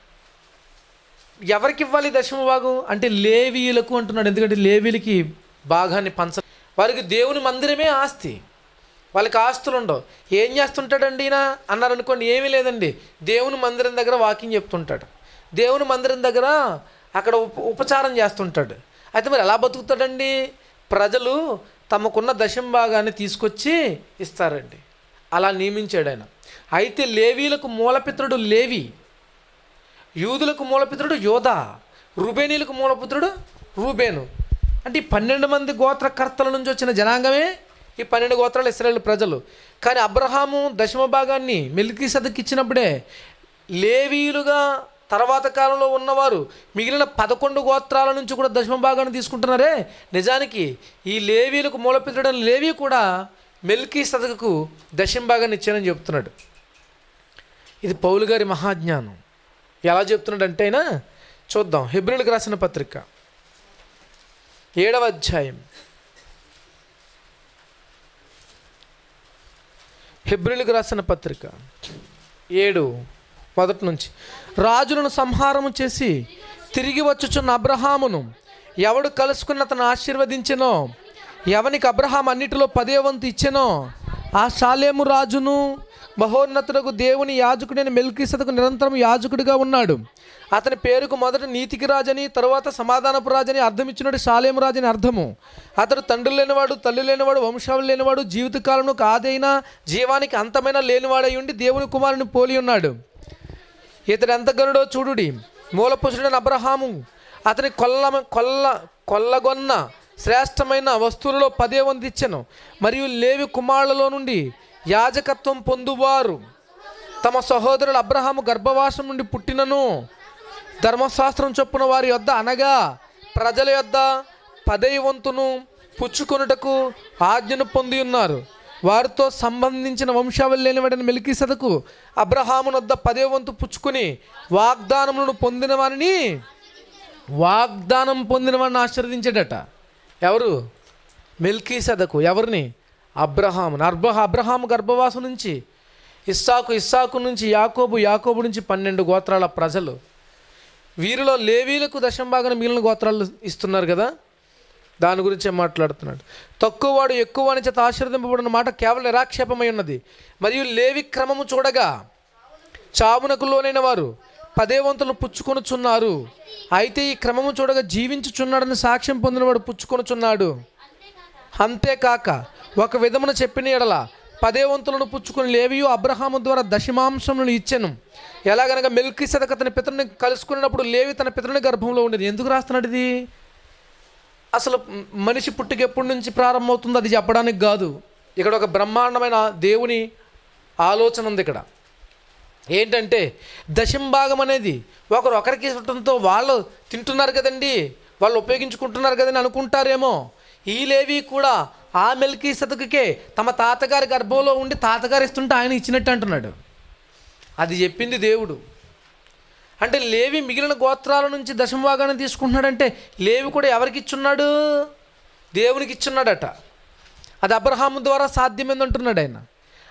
Speaker 1: ఎవరికి ఇవ్వాలి దశమ భాగం? అంటే లేవీయులకు అంటున్నాడు. ఎందుకంటే లేవీలకి భాగాన్ని పంచ వారికి దేవుని మందిరమే ఆస్తి. వాళ్ళకి ఆస్తులు ఉండవు. ఏం చేస్తుంటాడండి ఈయన? అన్నారనుకోండి ఏమీ లేదండి. దేవుని మందిరం దగ్గర వాకింగ్ చెప్తుంటాడు. దేవుని మందిరం దగ్గర అక్కడ ఉప ఉపచారం చేస్తుంటాడు. అయితే మరి ఎలా బతుకుతాడండి? ప్రజలు తమకున్న దశం భాగాన్ని తీసుకొచ్చి ఇస్తారండి. అలా నియమించాడు ఆయన. అయితే లేవీలకు మూలపిత్రుడు లేవి యూదులకు మూలపిత్రుడు యోధ రుబేనీలకు మూలపుత్రుడు రూబేను. అంటే ఈ పన్నెండు మంది గోత్రకర్తల నుంచి వచ్చిన జనాంగమే ఈ పన్నెండు గోత్రాలు ఇస్రాయేల్ ప్రజలు. కానీ అబ్రహాము దశమ భాగాన్ని మెలికి ఇచ్చినప్పుడే లేవీలుగా తర్వాత కాలంలో ఉన్నవారు మిగిలిన పదకొండు గోత్రాల నుంచి కూడా దశమ భాగాన్ని తీసుకుంటున్నారే. నిజానికి ఈ లేవీలకు మూలపించడం లేవి కూడా మెల్కీ సదకకు దశమ భాగాన్ని ఇచ్చానని చెప్తున్నాడు. ఇది పౌలు గారి మహాజ్ఞానం. ఎలా చెప్తున్నాడు అంటే అయినా చూద్దాం. హిబ్రిల్కి రాసిన పత్రిక ఏడవ అధ్యాయం. హిబ్రిల్కి రాసిన పత్రిక ఏడు. మొదటి నుంచి. రాజులను సంహారము చేసి తిరిగి వచ్చుచున్న అబ్రహామును ఎవడు కలుసుకున్న అతను ఆశీర్వదించెనో ఎవనికి అబ్రహాం అన్నిటిలో పదే వంతు ఇచ్చెనో ఆ శాలేము రాజును మహోన్నతుడకు దేవుని యాజకుడైన మెల్కీసతకు నిరంతరం యాజకుడిగా ఉన్నాడు. అతని పేరుకు మొదట నీతికి రాజని తరువాత సమాధానపు రాజని అర్థం ఇచ్చినట్టు శాలేము రాజని అర్థము. అతడు తండ్రి లేనివాడు తల్లి లేనివాడు వంశాలు లేనివాడు జీవితకాలంలో కాదైనా జీవానికి అంతమైన లేనివాడై ఉండి దేవుని కుమారుని పోలి ఉన్నాడు. ఇతడు ఎంత గనుడో చూడుడి. మూలపురుషుడైన అబ్రహాము అతని కొల్ల కొల్ల కొల్లగొన్న శ్రేష్టమైన వస్తువులలో పదే వంది ఇచ్చెను. మరియు లేవి కుమారులలో నుండి యాజకత్వం పొందువారు. తమ సహోదరుడు అబ్రహాము గర్భవాసం నుండి పుట్టినను. ధర్మశాస్త్రం చొప్పున వారి యొద్ద అనగా ప్రజల యొద్ద పదై వంతును పుచ్చుకొనుటకు ఆజ్ఞను పొంది ఉన్నారు వారితో సంబంధించిన వంశావళి లేనివాడని మెలికి సదకు అబ్రహామునొద్ద పదే వంతు పుచ్చుకుని వాగ్దానములను పొందిన వారిని వాగ్దానం పొందిన వాడిని ఆశీర్వదించాడట. ఎవరు? మెల్కీ సదకు ఎవరిని? అబ్రహాము అర్బ అబ్రహాము గర్భవాసం నుంచి ఇస్సాకు ఇస్సాకు నుంచి యాకోబు యాకోబు నుంచి పన్నెండు గోత్రాల ప్రజలు. వీరిలో లేవీలకు దశంభాగన మిగిలిన గోత్రాలు ఇస్తున్నారు కదా. దాని గురించే మాట్లాడుతున్నాడు. తక్కువ వాడు ఎక్కువ అని చేత ఆశీర్వదింపబడిన మాట కేవలం నిరాక్షేపమై ఉన్నది. మరియు లేవి క్రమము చూడగా చావునకు లోనైన వారు పదేవంతులు పుచ్చుకొనుచున్నారు. అయితే ఈ క్రమము చూడగా జీవించుచున్నాడని సాక్ష్యం పొందినవాడు పుచ్చుకొనుచున్నాడు. అంతేకాక ఒక విధమున చెప్పిన ఎడల పదేవంతులను పుచ్చుకుని లేవియు అబ్రహాము ద్వారా దశమాంశములను ఇచ్చాను. ఎలాగనగా మెల్కి సదక తన పితరుని కలుసుకున్నప్పుడు లేవి తన పితరుని గర్భంలో ఉండేది. ఎందుకు రాస్తున్నాడు ఇది? అసలు మనిషి పుట్టుక ఎప్పటి నుంచి ప్రారంభమవుతుందో అది చెప్పడానికి కాదు. ఇక్కడ ఒక బ్రహ్మాండమైన దేవుని ఆలోచన ఉంది ఇక్కడ. ఏంటంటే దశంభాగం అనేది ఒకరు ఒకరికి ఇవ్వడంతో వాళ్ళు తింటున్నారు కదండి వాళ్ళు ఉపయోగించుకుంటున్నారు కదని అనుకుంటారేమో. ఈ లేవి కూడా ఆ మెల్కి సతకుకే తమ తాతగారి గర్భంలో ఉండి తాతగారు ఇస్తుంటే ఆయన ఇచ్చినట్టు అంటున్నాడు. అది చెప్పింది దేవుడు. అంటే లేవి మిగిలిన గోత్రాల నుంచి దశమభాగాన్ని తీసుకుంటున్నాడంటే లేవి కూడా ఎవరికి ఇచ్చున్నాడు? దేవునికి ఇచ్చున్నాడట. అది అబ్రహాము ద్వారా సాధ్యమైంది అంటున్నాడు ఆయన.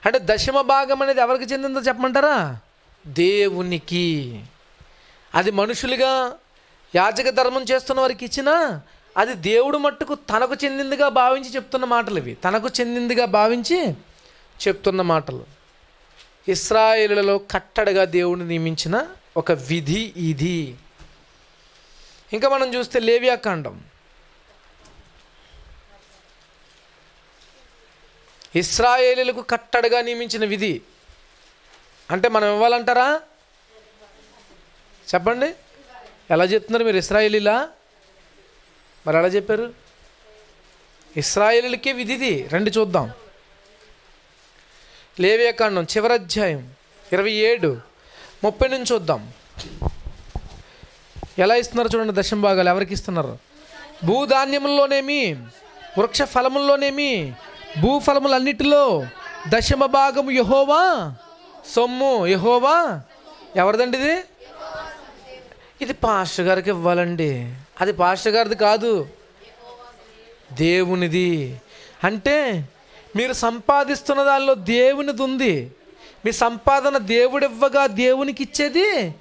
Speaker 1: అంటే దశమ భాగం అనేది ఎవరికి చెందిందో చెప్పమంటారా? దేవునికి. అది మనుషులుగా యాజక ధర్మం చేస్తున్న వారికి ఇచ్చినా అది దేవుడు మట్టుకు తనకు చెందిందిగా భావించి చెప్తున్న మాటలు ఇవి. తనకు చెందిందిగా భావించి చెప్తున్న మాటలు. ఇస్రాయేలులలో కట్టడగా దేవుడిని నియమించిన ఒక విధి ఇది. ఇంకా మనం చూస్తే లేవ్యాకాండం ఇస్రాయేలీలకు కట్టడగా నియమించిన విధి. అంటే మనం ఇవ్వాలంటారా? చెప్పండి. ఎలా చెప్తున్నారు మీరు ఇస్రాయేలీలా? మరి ఎలా చెప్పారు? ఇస్రాయేలీలకే విధిది. రండి చూద్దాం. లేవ్యాకాండం చివరి అధ్యాయం ఇరవై ఏడు. ముప్పై నుంచి చూద్దాం ఎలా ఇస్తున్నారు చూడండి దశం భాగాలు ఎవరికి ఇస్తున్నారు? భూధాన్యముల్లోనేమి వృక్ష ఫలముల్లోనేమి భూఫలములన్నిటిలో దశమ భాగము యహోవా సొమ్ము యహోవా ఎవరిదండి ఇది? ఇది పాస్టర్ గారికి ఇవ్వాలండి. అది పాస్టర్ గారిది కాదు దేవునిది. అంటే మీరు సంపాదిస్తున్న దానిలో దేవునిది ఉంది మీ సంపాదన దేవుడివ్వగా దేవునికి ఇచ్చేది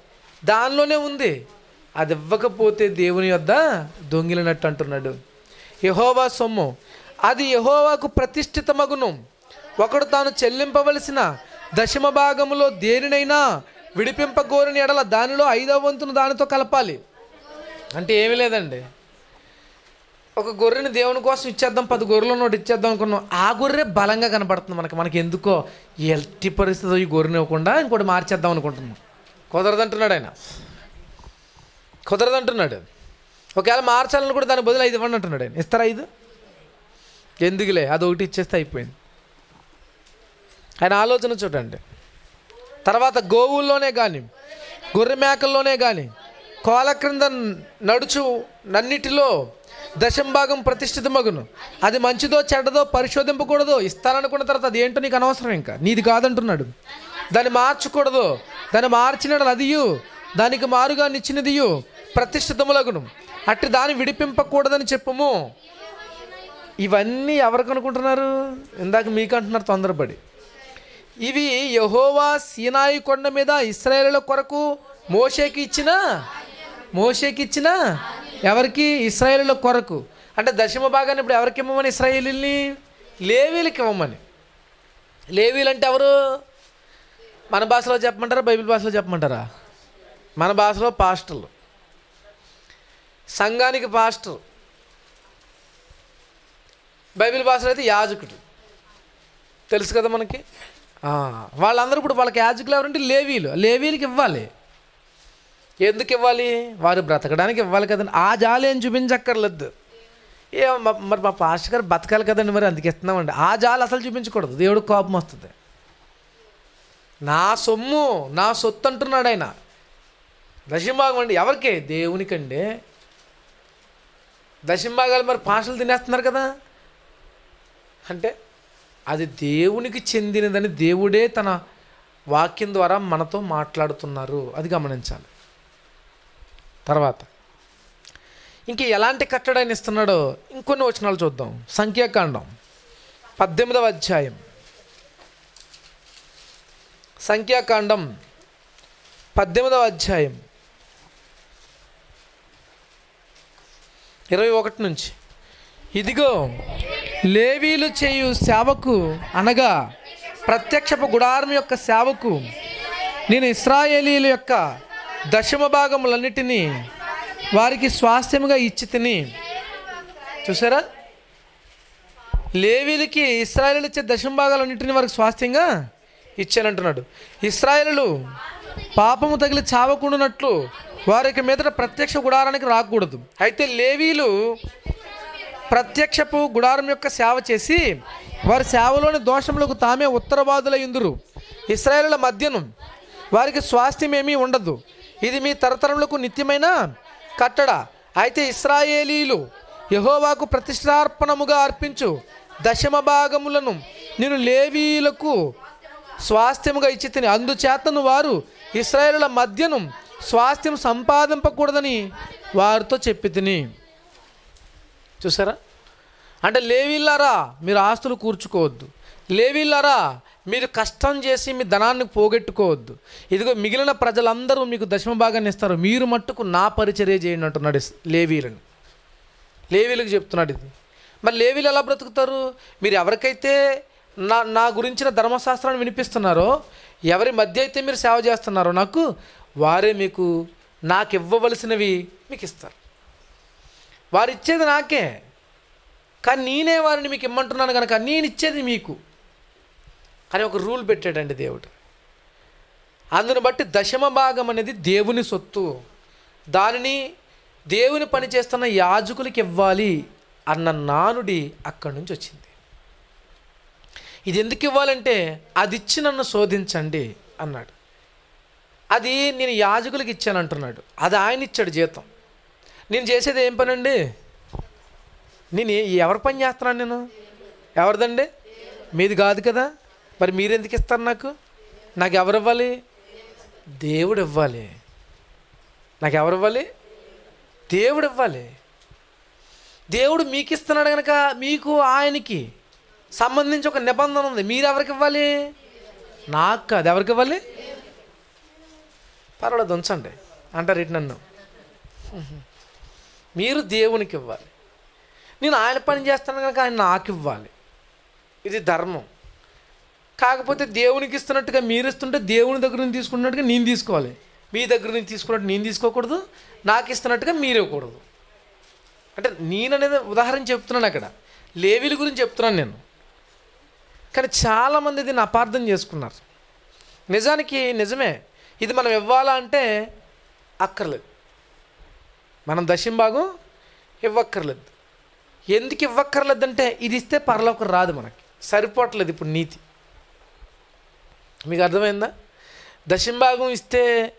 Speaker 1: దానిలోనే ఉంది. అది ఇవ్వకపోతే దేవుని వద్ద దొంగిలినట్టు అంటున్నాడు యహోవా సొమ్ము. అది యహోవాకు ప్రతిష్ఠితమగును. ఒకడు తాను చెల్లింపవలసిన దశమ భాగములో దేనినైనా విడిపింపగోరిన ఎడల దానిలో ఐదవ వంతును దానితో కలపాలి. అంటే ఏమీ లేదండి. ఒక గొర్రెని దేవుని కోసం ఇచ్చేద్దాం పది గొర్రెలు నోటి ఇచ్చేద్దాం అనుకున్నాం. ఆ గొర్రె బలంగా కనపడుతుంది మనకి. మనకి ఎందుకో ఎట్టి పరిస్థితి ఈ గొర్రెని ఇవ్వకుండా ఇంకోటి మార్చేద్దాం అనుకుంటున్నాం. కుదరదంటున్నాడు ఆయన. కుదరదంటున్నాడు. ఒకవేళ మార్చాలని కూడా దాని బదులు ఐదు ఇవ్వండి అంటున్నాడు ఆయన. ఇస్తారా ఐదు? ఎందుకులే? అది ఒకటి ఇచ్చేస్తే అయిపోయింది. ఆయన ఆలోచన చూడండి. తర్వాత గోవుల్లోనే కానీ గొర్రె మేకల్లోనే కానీ కోల క్రింద నడుచు నన్నిటిలో దశంభాగం ప్రతిష్ఠితమగును. అది మంచిదో చెడ్డదో పరిశోధింపకూడదు ఇస్తాననుకున్న తర్వాత అది ఏంటో నీకు అనవసరం ఇంకా. నీది కాదంటున్నాడు. దాన్ని మార్చకూడదు. దాన్ని మార్చినాడు అదియు. దానికి మారుగా నిచ్చినదియు ప్రతిష్ఠితములగును. అట్టి దాన్ని విడిపింపకూడదని చెప్పము. ఇవన్నీ ఎవరికి అనుకుంటున్నారు? ఇందాక మీకు అంటున్నారు తొందరపడి. ఇవి యహోవా సీనాయి కొండ మీద ఇస్రాయేళ్ళ కొరకు మోషేకి ఇచ్చిన మోషేకి ఇచ్చిన ఎవరికి? ఇస్రాయేలుల కొరకు. అంటే దశమ భాగాన్ని ఇప్పుడు ఎవరికి ఇవ్వమని ఇస్రాయేలీల్ని? లేవీలకి ఇవ్వమని లేవీలు అంటే ఎవరు? మన భాషలో చెప్పమంటారా? బైబిల్ భాషలో చెప్పమంటారా? మన భాషలో పాస్టర్లు. సంఘానికి పాస్టర్. బైబిల్ భాషలో అయితే యాజకుడు. తెలుసు కదా మనకి? వాళ్ళందరూ ఇప్పుడు వాళ్ళకి యాజకులు ఎవరంటే లేవీలు. లేవీలకి ఇవ్వాలి. ఎందుకు ఇవ్వాలి? వారు బ్రతకడానికి ఇవ్వాలి కదండి. ఆ జాలి ఏం చూపించక్కర్లేదు. ఏ మరి మా పాస్టర్ గారు బతకాలి కదండి మరి అందుకు ఇస్తున్నామండి. ఆ జాలి అసలు చూపించకూడదు. దేవుడు కోపం వస్తుంది. నా సొమ్ము నా సొత్తు అంటున్నాడు ఆయన. దశంభాగం అండి ఎవరికి? దేవునికండి. దశంభాగాలు మరి పాషలు తినేస్తున్నారు కదా? అంటే అది దేవునికి చెందినదని దేవుడే తన వాక్యం ద్వారా మనతో మాట్లాడుతున్నారు. అది గమనించాలి. తర్వాత. ఇంక ఎలాంటి కట్టడాన్ని ఇస్తున్నాడో ఇంకొన్ని వచనాలు చూద్దాం. సంఖ్యాకాండం. పద్దెనిమిదవ అధ్యాయం. సంఖ్యాకాండం పద్దెనిమిదవ అధ్యాయం. ఇరవై ఒకటి నుంచి. ఇదిగో లేవీలు చేయు సేవకు అనగా ప్రత్యక్షపు గుడారం యొక్క సేవకు నేను ఇస్రాయేలీల యొక్క దశమ భాగములన్నిటినీ వారికి స్వాస్థ్యముగా ఇచ్చి తిని. చూసారా? లేవీలకి ఇస్రాయలు ఇచ్చే దశమ భాగాలన్నింటినీ వారికి స్వాస్థ్యంగా ఇచ్చానంటున్నాడు. ఇస్రాయలు పాపము తగిలి చావకుండానట్లు వారికి మీదట ప్రత్యక్ష గుడారానికి రాకూడదు. అయితే లేవీలు ప్రత్యక్షపు గుడారం యొక్క సేవ చేసి వారి సేవలోని దోషములకు తామే ఉత్తరవాదులయ్యుందురు ఇస్రాయేలుల మధ్యను వారికి స్వాస్థ్యమేమీ ఉండదు. ఇది మీ తరతరములకు నిత్యమైన కట్టడ. అయితే ఇస్రాయేలీలు యహోవాకు ప్రతిష్టార్పణముగా అర్పించు దశమ భాగములను నేను లేవీలకు స్వాస్థ్యముగా ఇచ్చి తిని అందుచేతను వారు ఇస్రాయేలుల మధ్యను స్వాస్థ్యం సంపాదింపకూడదని వారితో చెప్పి తిని చూసారా? అంటే లేవీళ్ళారా మీరు ఆస్తులు కూర్చుకోవద్దు. లేవీళ్ళారా మీరు కష్టం చేసి మీ ధనాన్ని పోగొట్టుకోవద్దు. ఇదిగో మిగిలిన ప్రజలందరూ మీకు దశమ భాగాన్ని ఇస్తారు. మీరు మట్టుకు నా పరిచర్య చేయండి అంటున్నాడు లేవీలను. లేవీలకు చెప్తున్నాడు ఇది. మరి లేవీలు ఎలా బ్రతుకుతారు? మీరు ఎవరికైతే నా నా గురించిన ధర్మశాస్త్రాన్ని వినిపిస్తున్నారో ఎవరి మధ్య అయితే మీరు సేవ చేస్తున్నారో నాకు వారే మీకు నాకు ఇవ్వవలసినవి మీకు ఇస్తారు. వారిచ్చేది నాకే. కానీ నేనే వారిని మీకు ఇమ్మంటున్నాను కనుక నేను ఇచ్చేది మీకు. అని ఒక రూల్ పెట్టాడండి దేవుడు. అందును బట్టి దశమ భాగం అనేది దేవుని సొత్తు. దానిని దేవుని పని చేస్తున్న యాజకులకి ఇవ్వాలి అన్న నానుడి అక్కడి నుంచి వచ్చింది. ఇది ఎందుకు ఇవ్వాలంటే అది ఇచ్చి నన్ను శోధించండి అన్నాడు. అది నేను యాజకులకి ఇచ్చాను అంటున్నాడు. అది ఆయన ఇచ్చాడు జీతం. నేను చేసేది ఏం పని అండి నేను ఎవరి పని చేస్తున్నాను నేను? ఎవరిదండి? మీది కాదు కదా? మరి మీరు ఎందుకు ఇస్తారు నాకు? నాకు ఎవరు ఇవ్వాలి దేవుడు ఇవ్వాలి నాకు ఎవరు ఇవ్వాలి దేవుడు ఇవ్వాలి దేవుడు మీకు ఇస్తున్నాడు కనుక మీకు ఆయనకి సంబంధించి ఒక నిబంధన ఉంది. మీరు ఎవరికి ఇవ్వాలి నాకు కాదు. ఎవరికి ఇవ్వాలి పర్వాలేదు ఉంచండి. అంటారు ఇటు నన్ను. మీరు దేవునికి ఇవ్వాలి నేను ఆయన పని చేస్తాను కనుక ఆయన నాకు ఇవ్వాలి ఇది ధర్మం. కాకపోతే దేవునికి ఇస్తున్నట్టుగా మీరు ఇస్తుంటే దేవుని దగ్గర నుంచి తీసుకున్నట్టుగా నేను తీసుకోవాలి. మీ దగ్గర నుంచి తీసుకున్నట్టు నేను తీసుకోకూడదు నాకు ఇస్తున్నట్టుగా మీరు ఇవ్వకూడదు. అంటే నేను అనేది ఉదాహరణ చెప్తున్నాను అక్కడ. లేవీల గురించి చెప్తున్నాను నేను. కానీ చాలామంది దీన్ని అపార్థం చేసుకున్నారు. నిజానికి నిజమే ఇది మనం ఇవ్వాలా అంటే అక్కర్లేదు. మనం దశంభాగం ఇవ్వక్కర్లేదు. ఎందుకు ఇవ్వక్కర్లేదు అంటే ఇది ఇస్తే పరలోకం రాదు మనకి. సరిపోవట్లేదు ఇప్పుడు నీతి. మీకు అర్థమైందా? దశంభాగం ఇస్తే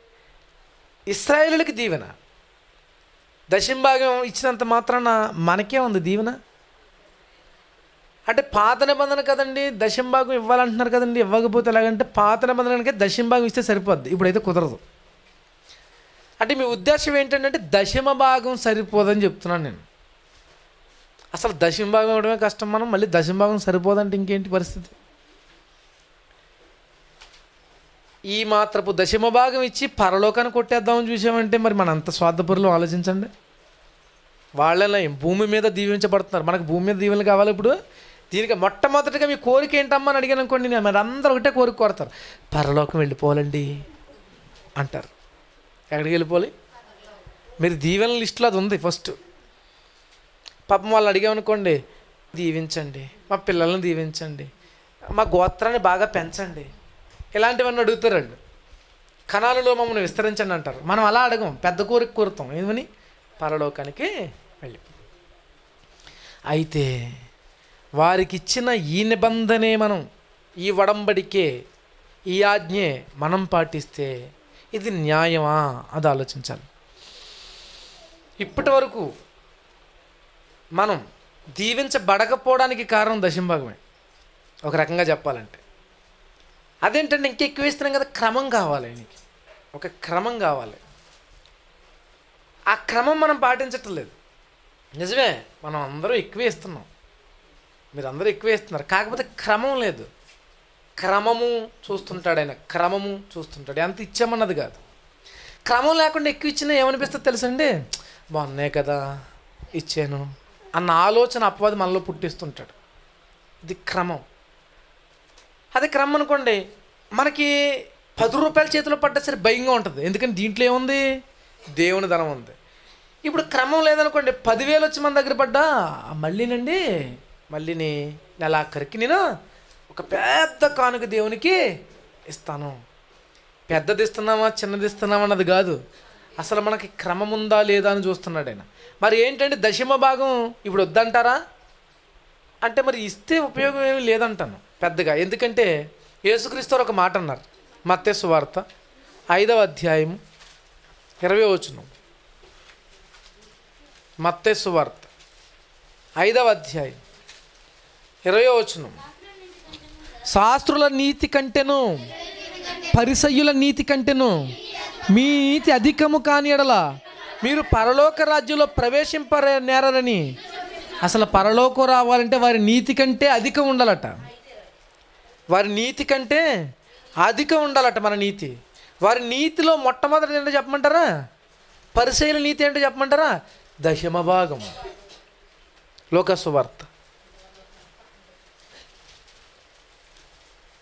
Speaker 1: ఇస్రాయేలులకి దీవెన. దశంభాగం ఇచ్చినంత మాత్రాన మనకే ఉంది దీవెన. అంటే పాత నిబంధన కదండి దశంభాగం ఇవ్వాలంటున్నారు కదండి ఇవ్వకపోతే ఎలాగంటే పాత నిబంధనకే దశంభాగం ఇస్తే సరిపోద్ది. ఇప్పుడైతే కుదరదు. అంటే మీ ఉద్దేశం ఏంటంటే దశమ భాగం సరిపోదని చెప్తున్నాను నేను. అసలు దశమ భాగం ఇవ్వడమే కష్టం మనం మళ్ళీ దశమ భాగం సరిపోదంటే ఇంకేంటి పరిస్థితి? ఈ మాత్రపు దశమ భాగం ఇచ్చి పరలోకాన్ని కొట్టేద్దామని చూసామంటే మరి మన అంత స్వార్థపరులు ఆలోచించండి. వాళ్ళని భూమి మీద దీవించబడుతున్నారు. మనకు భూమి మీద దీవెనలు కావాలి ఇప్పుడు. దీనికి మొట్టమొదటిగా మీ కోరిక ఏంటమ్మా అని అడిగాను అనుకోండి నేను. మరి అందరూ ఒకటే కోరిక కోరతారు. పరలోకం వెళ్ళిపోవాలండి అంటారు. ఎక్కడికి వెళ్ళిపోవాలి? మీరు దీవెన లిస్టులో అది ఉంది ఫస్ట్. పాపం వాళ్ళు అడిగామనుకోండి దీవించండి. మా పిల్లల్ని దీవించండి. మా గోత్రాన్ని బాగా పెంచండి. ఇలాంటివన్నీ అడుగుతారండి. కణాలలో మమ్మల్ని విస్తరించండి అంటారు. మనం అలా అడగం. పెద్ద కోరిక కోరుతాం. ఏమని? పరలోకానికి వెళ్ళి. అయితే వారికి ఇచ్చిన ఈ నిబంధనే మనం ఈ వడంబడికే ఈ ఆజ్ఞే మనం పాటిస్తే ఇది న్యాయమా అది ఆలోచించాలి. ఇప్పటి వరకు మనం దీవించబడకపోవడానికి కారణం దశంభాగమే. ఒక రకంగా చెప్పాలంటే. అదేంటంటే ఇంకా ఎక్కువ ఇస్తున్నాం కదా క్రమం కావాలి ఆయనకి. ఒక క్రమం కావాలి. ఆ క్రమం మనం పాటించటం లేదు. నిజమే మనం అందరూ ఎక్కువ ఇస్తున్నాం మీరు అందరూ ఎక్కువే ఇస్తున్నారు కాకపోతే క్రమం లేదు. క్రమము చూస్తుంటాడు ఆయన. క్రమము చూస్తుంటాడు. ఎంత ఇచ్చామన్నది కాదు. క్రమం లేకుండా ఎక్కువ ఇచ్చినా ఏమనిపిస్తుంది తెలుసండి? బాగున్నాయి కదా ఇచ్చాను. అన్న ఆలోచన అపవాది మనలో పుట్టిస్తుంటాడు. ఇది క్రమం. అదే క్రమం అనుకోండి. మనకి పది రూపాయల చేతిలో పడ్డా సరే భయంగా ఉంటుంది. ఎందుకంటే దీంట్లో ఏముంది? దేవుని ధనం ఉంది. ఇప్పుడు క్రమం లేదనుకోండి పదివేలు వచ్చి మన దగ్గర పడ్డా? మళ్ళీనండి మళ్ళీని నెలాఖరికి నేను ఒక పెద్ద కానుక దేవునికి ఇస్తాను. పెద్దది ఇస్తున్నామా చిన్నది ఇస్తున్నామా అన్నది కాదు. అసలు మనకి క్రమం ఉందా లేదా అని చూస్తున్నాడు ఆయన. మరి ఏంటంటే దశమ భాగం ఇప్పుడు వద్దంటారా? అంటే మరి ఇస్తే ఉపయోగం ఏమి లేదంటాను. పెద్దగా. ఎందుకంటే యేసుక్రీస్తు ఒక మాట అన్నారు. మత్తేసు వార్త ఐదవ అధ్యాయం ఇరవై వచనం. మత్స్సు వార్త ఐదవ అధ్యాయం ఇరవై వచనం. శాస్త్రుల నీతి కంటేను పరిసయ్యుల నీతి కంటేను మీ నీతి అధికము కాని ఎడల మీరు పరలోక రాజ్యంలో ప్రవేశింపరే నేరని అసలు పరలోకం రావాలంటే వారి నీతి కంటే అధికం ఉండాలట. వారి నీతి కంటే అధికం ఉండాలట మన నీతి. వారి నీతిలో మొట్టమొదటి ఏంటో చెప్పమంటారా? పరిశైల నీతి ఏంటో చెప్పమంటారా? దశమ భాగం. లోకసువార్త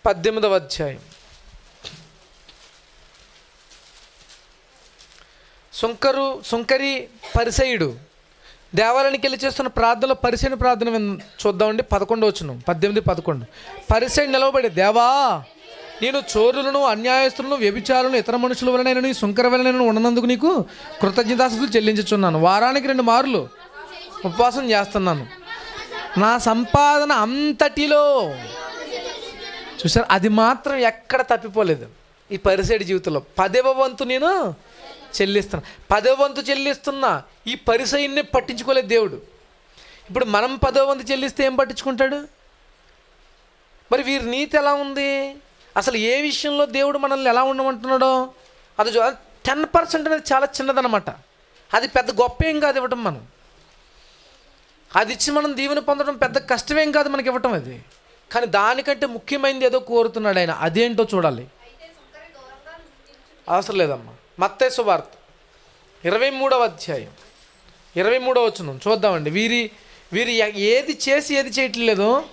Speaker 1: పద్దెనిమిదవ అధ్యాయం. సుంకరు సుంకరి పరిసయుడు దేవాలయానికి వెళ్ళి చేస్తున్న ప్రార్థనలో పరిసైన ప్రార్థన చూద్దామండి. పదకొండు వచ్చును. పద్దెనిమిది పదకొండు. పరిసైడ్ నిలవబడి దేవా నేను చోరులను అన్యాయస్తులను వ్యభిచారులను ఇతర మనుషుల వలన నేను సుంకర వలన నేను ఉండనందుకు నీకు కృతజ్ఞతాస్తులు చెల్లించుచున్నాను. వారానికి రెండు మార్లు ఉపవాసం చేస్తున్నాను. నా సంపాదన అంతటిలో చూసారు అది మాత్రం ఎక్కడ తప్పిపోలేదు ఈ పరిసైడ్ జీవితంలో. పదేవ వంతు నేను చెల్లిస్తున్నా. పదవ వంతు చెల్లిస్తున్నా ఈ పరిసైన్నే పట్టించుకోలేదు దేవుడు. ఇప్పుడు మనం పదవ వంతు చెల్లిస్తే ఏం పట్టించుకుంటాడు? మరి వీరి నీతి ఎలా ఉంది? అసలు ఏ విషయంలో దేవుడు మనల్ని ఎలా ఉండమంటున్నాడో? అది టెన్ పర్సెంట్ అనేది చాలా చిన్నదనమాట అది పెద్ద గొప్ప ఏం కాదు ఇవ్వటం మనం. అది ఇచ్చి మనం దీవెన పొందడం పెద్ద కష్టమేం కాదు మనకి ఇవ్వటం అది. కానీ దానికంటే ముఖ్యమైనది ఏదో కోరుతున్నాడు ఆయన. అదేంటో చూడాలి. అవసరం లేదమ్మా. మత్తే సువార్త. ఇరవై మూడవ అధ్యాయం. ఇరవై మూడవ వచనం. చూద్దామండి. వీరి వీరి ఏది చేసి ఏది చేయట్లేదు?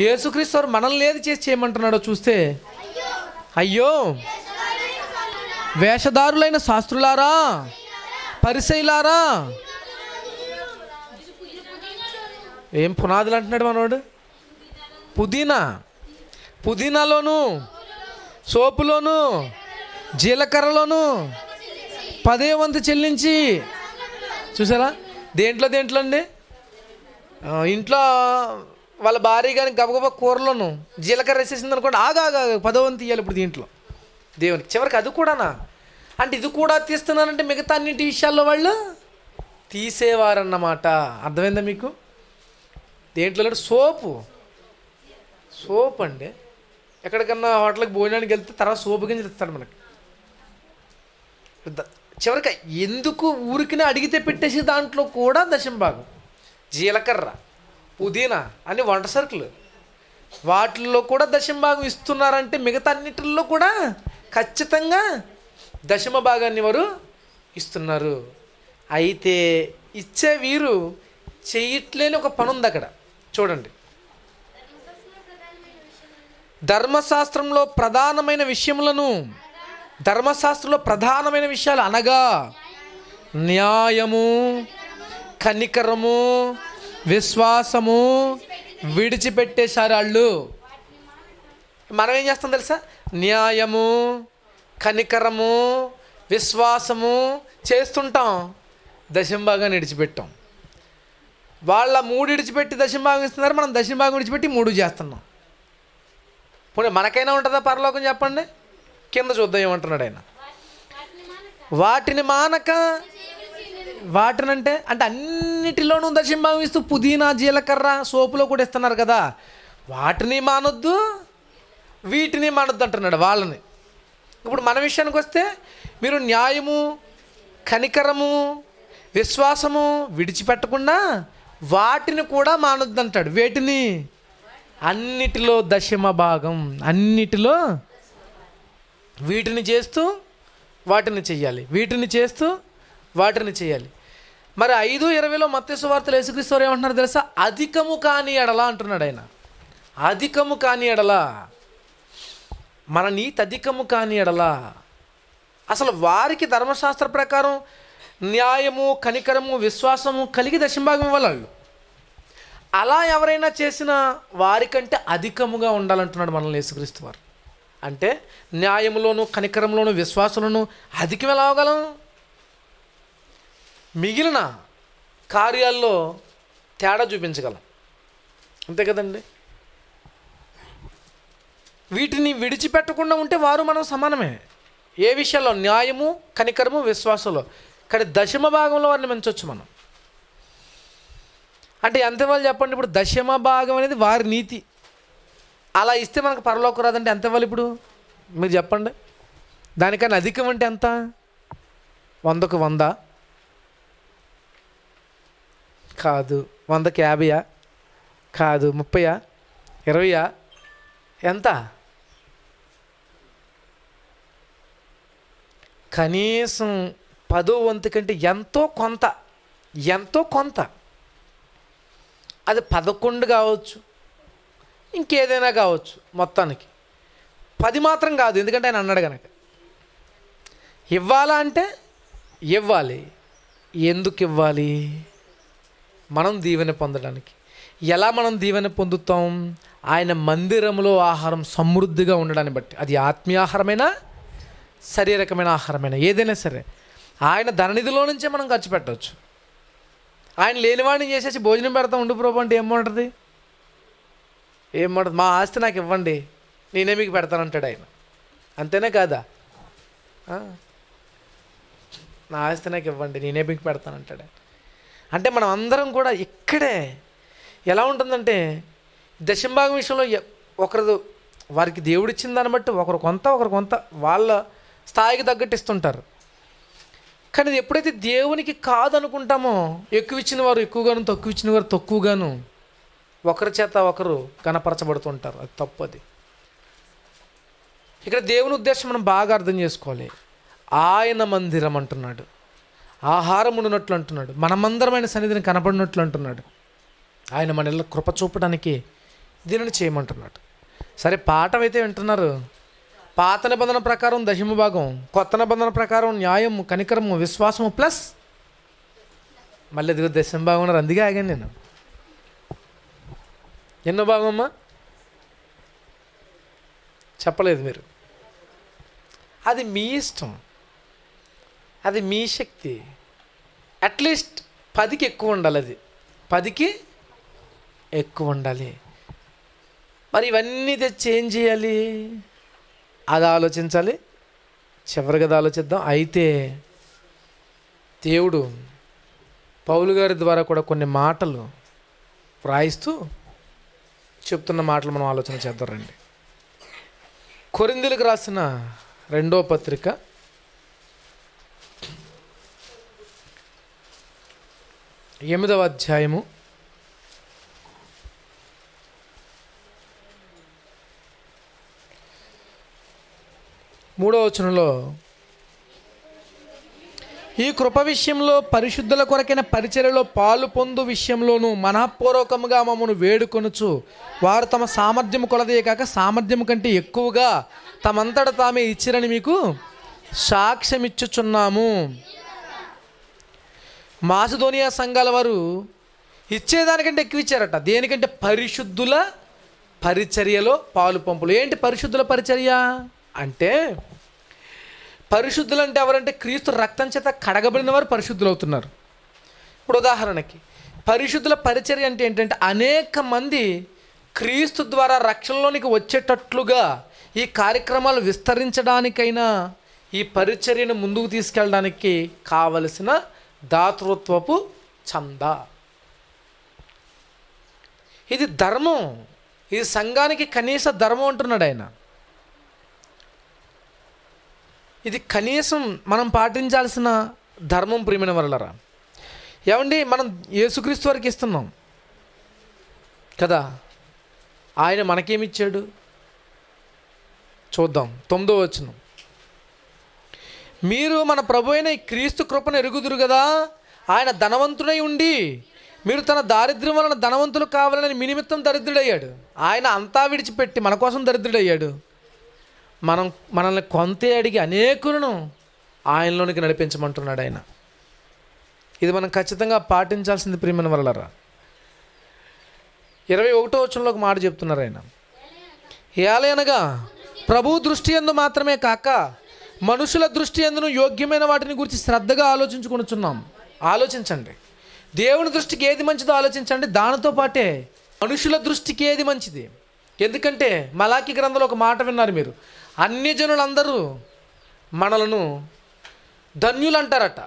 Speaker 1: యేసుక్రీస్తు వారు మనల్ని ఏది చేసి చేయమంటున్నాడో చూస్తే? అయ్యో! వేషధారులైన శాస్త్రులారా? పరిసైలారా ఏం పునాదులు అంటున్నాడు మనోడు? పుదీనా. పుదీనాలోను సోపులోను జీలకర్రలోను పదే వంతు చెల్లించి. చూసారా? దేంట్లో దేంట్లో అండి ఇంట్లో వాళ్ళ భార్య కానీ గబగబ కూరలోను జీలకర్ర వేసేసింది అనుకోండి ఆగా పదవంతి పదో వంతు ఇవ్వాలి ఇప్పుడు దీంట్లో. దేవునికి చివరికి అది కూడానా? అంటే ఇది కూడా తీస్తున్నానంటే మిగతా అన్నింటి విషయాల్లో వాళ్ళు తీసేవారన్నమాట. అర్థమైందా మీకు? దేంట్లో అంటే సోపు. సోప్ అండి. ఎక్కడికన్నా హోటల్కి భోజనానికి వెళ్తే తర్వాత సోపు గింజలు ఇస్తాడు మనకి. చివరికి ఎందుకు ఊరికినే అడిగితే పెట్టేసి దాంట్లో కూడా దశం భాగం. జీలకర్ర పుదీనా అని వంట సరుకులు. వాటిల్లో కూడా దశంభాగం ఇస్తున్నారంటే మిగతా అన్నిటిల్లో కూడా ఖచ్చితంగా దశమ భాగాన్ని వారు ఇస్తున్నారు. అయితే ఇచ్చే వీరు చేయట్లేని ఒక పని ఉంది అక్కడ. చూడండి. ధర్మశాస్త్రంలో ప్రధానమైన విషయములను ధర్మశాస్త్రంలో ప్రధానమైన విషయాలు అనగా న్యాయము కనికరము విశ్వాసము విడిచిపెట్టేశారు వాళ్ళు. మనం ఏం చేస్తాం తెలుసా? న్యాయము కనికరము విశ్వాసము చేస్తుంటాం. దశంభాగాన్ని విడిచిపెట్టాం. వాళ్ళ మూడు విడిచిపెట్టి దశంభాగం ఇస్తున్నారు. మనం దశంభాగం విడిచిపెట్టి మూడు చేస్తున్నాం. పోనీ మనకైనా ఉంటుందా పరలోకం చెప్పండి? కింద చూద్దాం ఏమంటున్నాడు ఆయన? వాటిని మానక వాటినంటే అంటే అన్నిటిలోనూ దశంభావిస్తూ ఇస్తూ పుదీనా జీలకర్ర సోపులో కూడా ఇస్తున్నారు కదా. వాటిని మానొద్దు వీటిని మానొద్దు అంటున్నాడు వాళ్ళని. ఇప్పుడు మన విషయానికి వస్తే మీరు న్యాయము కనికరము విశ్వాసము విడిచిపెట్టకుండా వాటిని కూడా మానొద్దు అంటాడు. వేటిని? అన్నిటిలో దశమ భాగం అన్నిటిలో వీటిని చేస్తూ వాటిని చెయ్యాలి. వీటిని చేస్తూ వాటిని చేయాలి మరి ఐదు ఇరవైలో మత్స్య వార్తలు యేసుక్రీస్తు ఏమంటున్నారు తెలుసా? అధికము కాని ఎడలా అంటున్నాడు ఆయన. అధికము కాని ఎడలా. మన నీతి అధికము కాని ఎడలా. అసలు వారికి ధర్మశాస్త్ర ప్రకారం న్యాయము కనికరము విశ్వాసము కలిగి దశంభాగం ఇవ్వాలి వాళ్ళు? అలా ఎవరైనా చేసినా వారికంటే అధికముగా ఉండాలంటున్నాడు మనల్ని యేసుక్రీస్తు వారు. అంటే న్యాయంలోను కనికరంలోను విశ్వాసంలోను అధికం ఎలా అవగలం మిగిలిన కార్యాల్లో తేడా చూపించగలం. అంతే కదండి? వీటిని విడిచిపెట్టకుండా ఉంటే వారు మనం సమానమే. ఏ విషయాల్లో న్యాయము కనికరము విశ్వాసంలో. కానీ దశమ భాగంలో వారిని పెంచవచ్చు మనం. అంటే ఎంత వాళ్ళు చెప్పండి? ఇప్పుడు దశమ భాగం అనేది వారి నీతి. అలా ఇస్తే మనకు పరలోకం రాదంటే ఎంత ఇవ్వాలి ఇప్పుడు? మీరు చెప్పండి. దానికన్నా అధికం అంటే ఎంత? వందకు వంద. కాదు వందకి యాభైయా? కాదు ముప్పయా? ఇరవయా? ఎంత? కనీసం పదో వంతు కంటే ఎంతో కొంత. ఎంతో కొంత. అది పదకొండు కావచ్చు. ఇంకేదైనా కావచ్చు మొత్తానికి. పది మాత్రం కాదు ఎందుకంటే ఆయన అన్నాడు కనుక ఇవ్వాలా అంటే ఇవ్వాలి. ఎందుకు ఇవ్వాలి? మనం దీవెన పొందడానికి. ఎలా మనం దీవెన పొందుతాం? ఆయన మందిరంలో ఆహారం సమృద్ధిగా ఉండడాన్ని బట్టి. అది ఆత్మీయ ఆహారమైనా? శారీరకమైన ఆహారమైనా? ఏదైనా సరే. ఆయన ధననిధిలో నుంచే మనం ఖర్చు పెట్టవచ్చు. ఆయన లేనివాడిని చేసేసి భోజనం పెడతాం ఉండు ప్రభు అంటే ఏమంటుంది ఏమంటుంది మా ఆస్తి నాకు ఇవ్వండి. నేనే మీకు పెడతానంటాడు ఆయన. అంతేనే కాదా? నా ఆస్తి నాకు ఇవ్వండి. నేనే మీకు పెడతానంటాడు అంటే మనం అందరం కూడా ఇక్కడే ఎలా ఉంటుందంటే దశంభాగం విషయంలో ఎ- ఒకరు వారికి దేవుడిచ్చిన దాన్ని బట్టి ఒకరు కొంత ఒకరు కొంత వాళ్ళ స్థాయికి తగ్గట్టు ఇస్తుంటారు కానీ ఇది ఎప్పుడైతే దేవునికి కాదనుకుంటామో ఎక్కువ ఇచ్చిన వారు ఎక్కువగాను తక్కువ ఇచ్చిన వారు తక్కువగాను ఒకరి చేత ఒకరు కనపరచబడుతుంటారు. అది తప్పు అది ఇక్కడ దేవుని ఉద్దేశం మనం బాగా అర్థం చేసుకోవాలి. ఆయన మందిరం అంటున్నాడు. ఆహారం ఉండినట్లు అంటున్నాడు. మనమందరమైన సన్నిధిని కనపడినట్లు అంటున్నాడు. ఆయన మన ఇళ్ళ కృప చూపడానికి దీనిని చేయమంటున్నాడు. సరే పాఠం అయితే వింటున్నారు. పాత నిబంధన ప్రకారం దశమ భాగం కొత్త నిబంధన ప్రకారం న్యాయము కనికరము విశ్వాసము ప్లస్ మళ్ళీ ఇదిగో దశమ భాగం ఉన్నారు అందుకే ఆగాను నేను. ఎన్నో భాగమ్మా అమ్మా చెప్పలేదు మీరు. అది మీ ఇష్టం. అది మీ శక్తి. అట్లీస్ట్ పదికి ఎక్కువ ఉండాలి అది. పదికి ఎక్కువ ఉండాలి. మరి ఇవన్నీ తెచ్చి ఏం చేయాలి? అది ఆలోచించాలి. చివరిగా అది ఆలోచిద్దాం. అయితే దేవుడు పౌలు గారి ద్వారా కూడా కొన్ని మాటలు వ్రాయిస్తూ చెప్తున్న మాటలు మనం ఆలోచన చేద్దాం రండి. కొరిందులకు రాసిన రెండో పత్రిక ఎనిమిదవ అధ్యాయము. మూడవ వచనంలో ఈ కృప విషయంలో పరిశుద్ధుల కొరకైన పరిచర్యలో పాలు పొందు విషయంలోనూ మనఃపూర్వకముగా మమ్మను వేడుకొనుచు వారు తమ సామర్థ్యం కొలదే కాక సామర్థ్యం కంటే ఎక్కువగా తమంతట తామే ఇచ్చిరని మీకు సాక్ష్యమిచ్చుచున్నాము. మాసుధోనియా సంఘాల వారు ఇచ్చేదానికంటే ఎక్కువ ఇచ్చారట. దేనికంటే? పరిశుద్ధుల పరిచర్యలో పాలు పంపులు. ఏంటి పరిశుద్ధుల పరిచర్య? అంటే పరిశుద్ధులు అంటే ఎవరంటే క్రీస్తు రక్తం చేత కడగబడిన వారు పరిశుద్ధులు అవుతున్నారు ఇప్పుడు ఉదాహరణకి పరిశుద్ధుల పరిచర్య అంటే ఏంటంటే అనేక మంది క్రీస్తు ద్వారా రక్షణలోనికి వచ్చేటట్లుగా ఈ కార్యక్రమాలు విస్తరించడానికైనా ఈ పరిచర్యను ముందుకు తీసుకెళ్ళడానికి కావలసిన దాతృత్వపు చందా. ఇది ధర్మం. ఇది సంఘానికి కనీస ధర్మం అంటున్నాడు ఆయన. ఇది కనీసం మనం పాటించాల్సిన ధర్మం ప్రియమైన వరలరా. ఏమండి మనం యేసుక్రీస్తు వారికి ఇస్తున్నాం. కదా? ఆయన మనకేమిచ్చాడు? చూద్దాం. తొమ్మిదో వచ్చిన మీరు మన ప్రభు అయిన ఈ క్రీస్తు కృపను ఎరుగుదురు కదా? ఆయన ధనవంతుడై ఉండి మీరు తన దారిద్ర్యం వలన ధనవంతులు కావాలని మీ నిమిత్తం దరిద్రుడయ్యాడు. ఆయన అంతా విడిచిపెట్టి మన కోసం దరిద్రుడయ్యాడు. మనం మనల్ని కొంతే అడిగి అనేకులను ఆయనలోనికి నడిపించమంటున్నాడు ఆయన. ఇది మనం ఖచ్చితంగా పాటించాల్సింది ప్రియమైన వలరా ఇరవై ఒకటో వచ్చంలో ఒక మాట చెప్తున్నారు ఆయన. ఏలయనగా ప్రభు దృష్టి ఎందు మాత్రమే కాక మనుషుల దృష్టి ఎందును యోగ్యమైన వాటిని గురించి శ్రద్ధగా ఆలోచించుకొనుచున్నాం. ఆలోచించండి. దేవుని దృష్టికి ఏది మంచిదో ఆలోచించండి. దానితో పాటే మనుషుల దృష్టికి ఏది మంచిది? ఎందుకంటే మలాకి గ్రంథంలో ఒక మాట విన్నారు మీరు. అన్ని జనులందరూ మనలను ధన్యులు అంటారట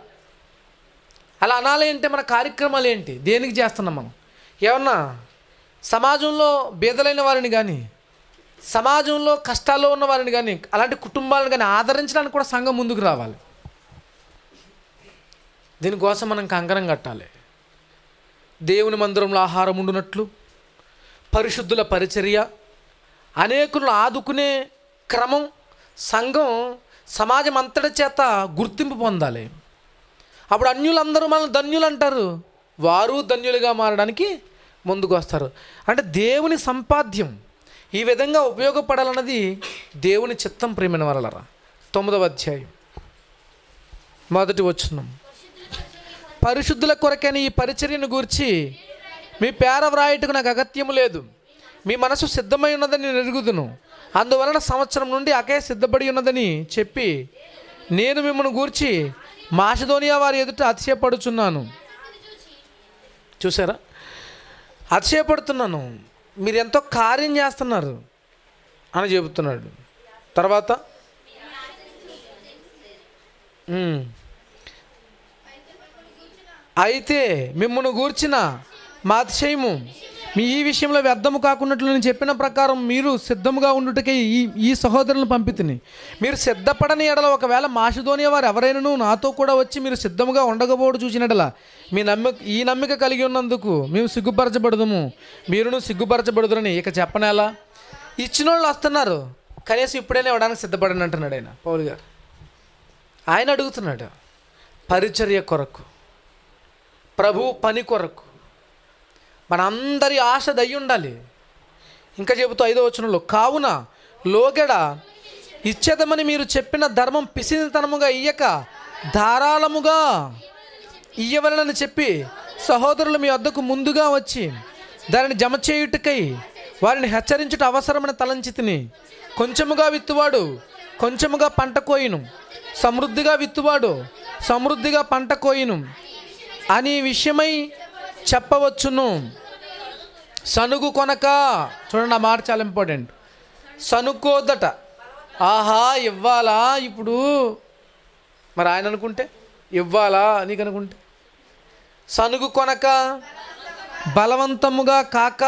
Speaker 1: అలా అనాలి అంటే మన కార్యక్రమాలు ఏంటి? దేనికి చేస్తున్నాం మనం? ఏమన్నా సమాజంలో బీదలైన వారిని కానీ సమాజంలో కష్టాల్లో ఉన్న వారిని కానీ అలాంటి కుటుంబాలను కానీ ఆదరించడానికి కూడా సంఘం ముందుకు రావాలి. దీనికోసం మనం కంకణం కట్టాలి. దేవుని మందిరంలో ఆహారం ఉండునట్లు పరిశుద్ధుల పరిచర్య అనేకులను ఆదుకునే క్రమం సంఘం సమాజం అంతటి చేత గుర్తింపు పొందాలి. అప్పుడు అన్యులందరూ మనల్ని ధన్యులు అంటారు. వారు ధన్యులుగా మారడానికి ముందుకు వస్తారు. అంటే దేవుని సంపాద్యం ఈ విధంగా ఉపయోగపడాలన్నది దేవుని చిత్తం ప్రేమైన వరలరా తొమ్మిదవ అధ్యాయం. మొదటి వచ్చున్నాం పరిశుద్ధుల కొరకని ఈ పరిచర్యను గూర్చి మీ పేర వ్రాయటకు నాకు అగత్యం లేదు. మీ మనసు సిద్ధమై ఉన్నదని నేను ఎరుగుదును. అందువలన సంవత్సరం నుండి అకే సిద్ధపడి ఉన్నదని చెప్పి నేను మిమ్మల్ని గూర్చి మాషదోనియా వారి ఎదుట అతిశయపడుచున్నాను. చూసారా అతిశయపడుతున్నాను. మీరు ఎంతో కార్యం చేస్తున్నారు అని చెబుతున్నాడు. తర్వాత? అయితే మిమ్మల్ని గూర్చిన మా అతిశయము మీ ఈ విషయంలో వ్యర్థము కాకున్నట్లు నేను చెప్పిన ప్రకారం మీరు సిద్ధముగా ఉండుటకే ఈ ఈ సహోదరులను పంపితిని. మీరు సిద్ధపడని ఎడల ఒకవేళ మాషిదోనియా వారు ఎవరైనాను నాతో కూడా వచ్చి మీరు సిద్ధముగా ఉండకపోవడం చూసినడల మీ నమ్మిక ఈ నమ్మిక కలిగి ఉన్నందుకు మేము సిగ్గుపరచబడదుము. మీరును సిగ్గుపరచబడదురని ఇక చెప్పనేలా ఇచ్చిన వాళ్ళు వస్తున్నారు కనీసం ఇప్పుడైనా ఇవ్వడానికి సిద్ధపడని అంటున్నాడు ఆయన పౌలు గారు. ఆయన అడుగుతున్నాడు పరిచర్య కొరకు ప్రభు పని కొరకు. మనందరి ఆశ దయ్యి ఉండాలి ఇంకా చెబుతూ ఐదో వచనంలో కావున లోగెడ ఇచ్చేదమని మీరు చెప్పిన ధర్మం పిసినితనముగా ఇయ్యక ధారాళముగా ఇయ్యవలనని చెప్పి సహోదరులు మీ వద్దకు ముందుగా వచ్చి దానిని జమ చేయుటకై వారిని హెచ్చరించుట అవసరమని తలంచి తిని కొంచెముగా విత్తువాడు కొంచెముగా పంట కోయిను. సమృద్ధిగా విత్తువాడు సమృద్ధిగా పంట కోయిను. అని విషయమై చెప్పవచ్చును. సనుగు కొనక చూడండి ఆ మాట చాలా ఇంపార్టెంట్. సనుక్కోదట ఆహా ఇవ్వాలా? ఇప్పుడు మరి ఆయన అనుకుంటే? ఇవ్వాలా? నీకు అనుకుంటే? సనుగు కొనక బలవంతముగా కాక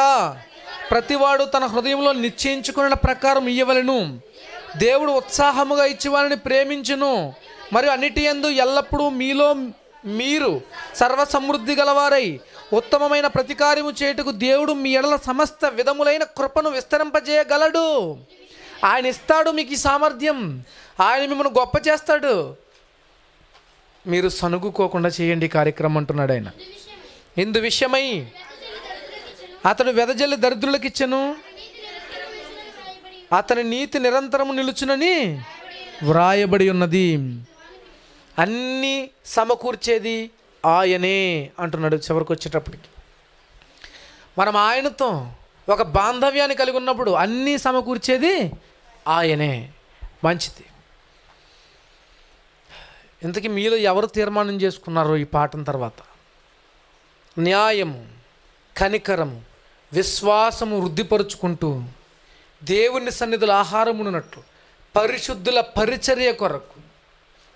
Speaker 1: ప్రతివాడు తన హృదయంలో నిశ్చయించుకున్న ప్రకారం ఇయ్యవలను. దేవుడు ఉత్సాహముగా ఇచ్చేవారిని ప్రేమించును. మరియు అన్నిటి యందు ఎల్లప్పుడూ మీలో మీరు సర్వసమృద్ధి గలవారై ఉత్తమమైన ప్రతికార్యము చేయుటకు దేవుడు మీ ఎడల సమస్త విధములైన కృపను విస్తరింపజేయగలడు. ఆయన ఇస్తాడు మీకు ఈ సామర్థ్యం. ఆయన మిమ్మల్ని గొప్ప చేస్తాడు. మీరు సనుగుకోకుండా చేయండి కార్యక్రమం అంటున్నాడు ఆయన. ఇందు విషయమై అతడు వెదజల్లి దరిద్రులకు ఇచ్చను. అతని నీతి నిరంతరము నిలుచునని వ్రాయబడి ఉన్నది. అన్నీ సమకూర్చేది ఆయనే అంటున్నాడు చివరికి వచ్చేటప్పటికి మనం ఆయనతో ఒక బాంధవ్యాన్ని కలిగి ఉన్నప్పుడు అన్నీ సమకూర్చేది ఆయనే. మంచిది. ఇంతకీ మీలో ఎవరు తీర్మానం చేసుకున్నారో ఈ పాఠం తర్వాత? న్యాయము కనికరము విశ్వాసము వృద్ధిపరుచుకుంటూ దేవుని సన్నిధుల ఆహారమునట్లు పరిశుద్ధుల పరిచర్య కొరకు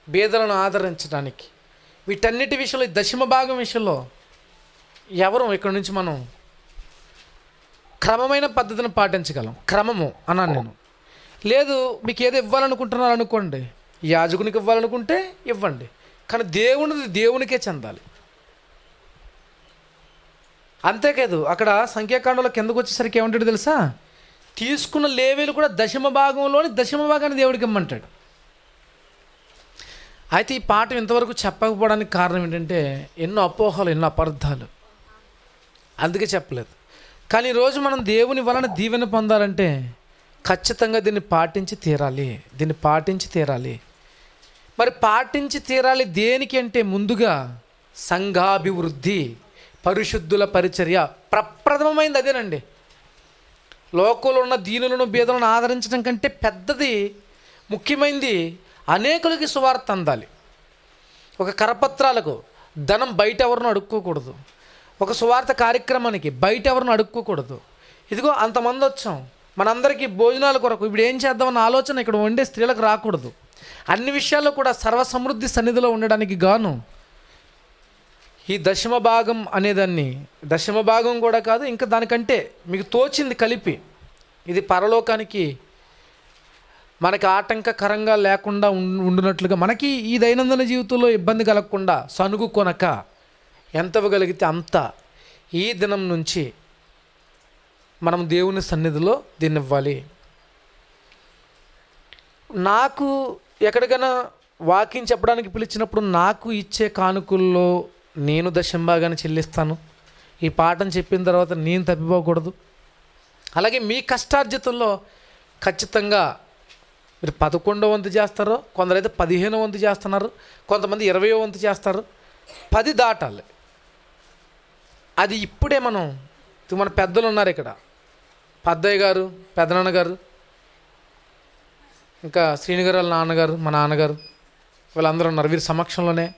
Speaker 1: బేదలను ఆదరించడానికి వీటన్నిటి విషయంలో ఈ దశమ భాగం విషయంలో ఎవరు ఇక్కడ నుంచి మనం క్రమమైన పద్ధతిని పాటించగలం. క్రమము అన్నాను నేను. లేదు మీకు ఏదో ఇవ్వాలనుకుంటున్నారు అనుకోండి. యాజకునికి ఇవ్వాలనుకుంటే ఇవ్వండి. కానీ దేవునిది దేవునికే చెందాలి. అంతేకాదు అక్కడ సంఖ్యాకాండంలో కిందకు వచ్చేసరికి ఏమంటాడు తెలుసా? తీసుకున్న లేవీలు కూడా దశమ భాగంలోని దశమ భాగాన్ని దేవుడికి ఇమ్మంటాడు. అయితే ఈ పాఠం ఇంతవరకు చెప్పకపోవడానికి కారణం ఏంటంటే ఎన్నో అపోహలు ఎన్నో అపార్థాలు. అందుకే చెప్పలేదు. కానీ ఈరోజు మనం దేవుని వలన దీవెన పొందాలంటే ఖచ్చితంగా దీన్ని పాటించి తీరాలి. దీన్ని పాటించి తీరాలి. మరి పాటించి తీరాలి దేనికి అంటే ముందుగా సంఘాభివృద్ధి పరిశుద్ధుల పరిచర్య ప్రప్రథమమైంది అదేనండి. లోకంలో ఉన్న దీనులను బీదలను ఆదరించడం కంటే పెద్దది ముఖ్యమైనది అనేకులకి సువార్త అందాలి. ఒక కరపత్రాలకు ధనం బయట ఎవరిని అడుక్కోకూడదు. ఒక సువార్త కార్యక్రమానికి బయట ఎవరిని అడుక్కోకూడదు. ఇదిగో అంతమంది వచ్చాం. మనందరికీ భోజనాల కొరకు ఇప్పుడు ఏం చేద్దామన్న ఆలోచన ఇక్కడ వండే స్త్రీలకు రాకూడదు. అన్ని విషయాల్లో కూడా సర్వసమృద్ధి సన్నిధిలో ఉండడానికి గాను ఈ దశమ భాగం అనేదాన్ని దశమ భాగం కూడా కాదు ఇంకా దానికంటే మీకు తోచింది కలిపి ఇది పరలోకానికి మనకి ఆటంకకరంగా లేకుండా ఉం- ఉండునట్లుగా మనకి ఈ దైనందిన జీవితంలో ఇబ్బంది కలగకుండా సనుగు కొనక ఎంత ఇవ్వగలిగితే అంత ఈ దినం నుంచి మనం దేవుని సన్నిధిలో దీన్ని ఇవ్వాలి నాకు ఎక్కడికైనా వాకింగ్ చెప్పడానికి పిలిచినప్పుడు నాకు ఇచ్చే కానుకల్లో నేను దశంబాగానే చెల్లిస్తాను. ఈ పాఠం చెప్పిన తర్వాత నేను తప్పిపోకూడదు. అలాగే మీ కష్టార్జితంలో ఖచ్చితంగా మీరు పదకొండో వంతు చేస్తారో కొందరైతే పదిహేనో వంతు చేస్తున్నారు కొంతమంది ఇరవయో వంతు చేస్తారు. పది దాటాలి. అది ఇప్పుడే మనం మన పెద్దలు ఉన్నారు ఇక్కడ. పెద్దయ్య గారు పెదనాన్న గారు ఇంకా శ్రీనిగారు వాళ్ళ నాన్నగారు మా నాన్నగారు వీళ్ళందరూ ఉన్నారు. వీరి సమక్షంలోనే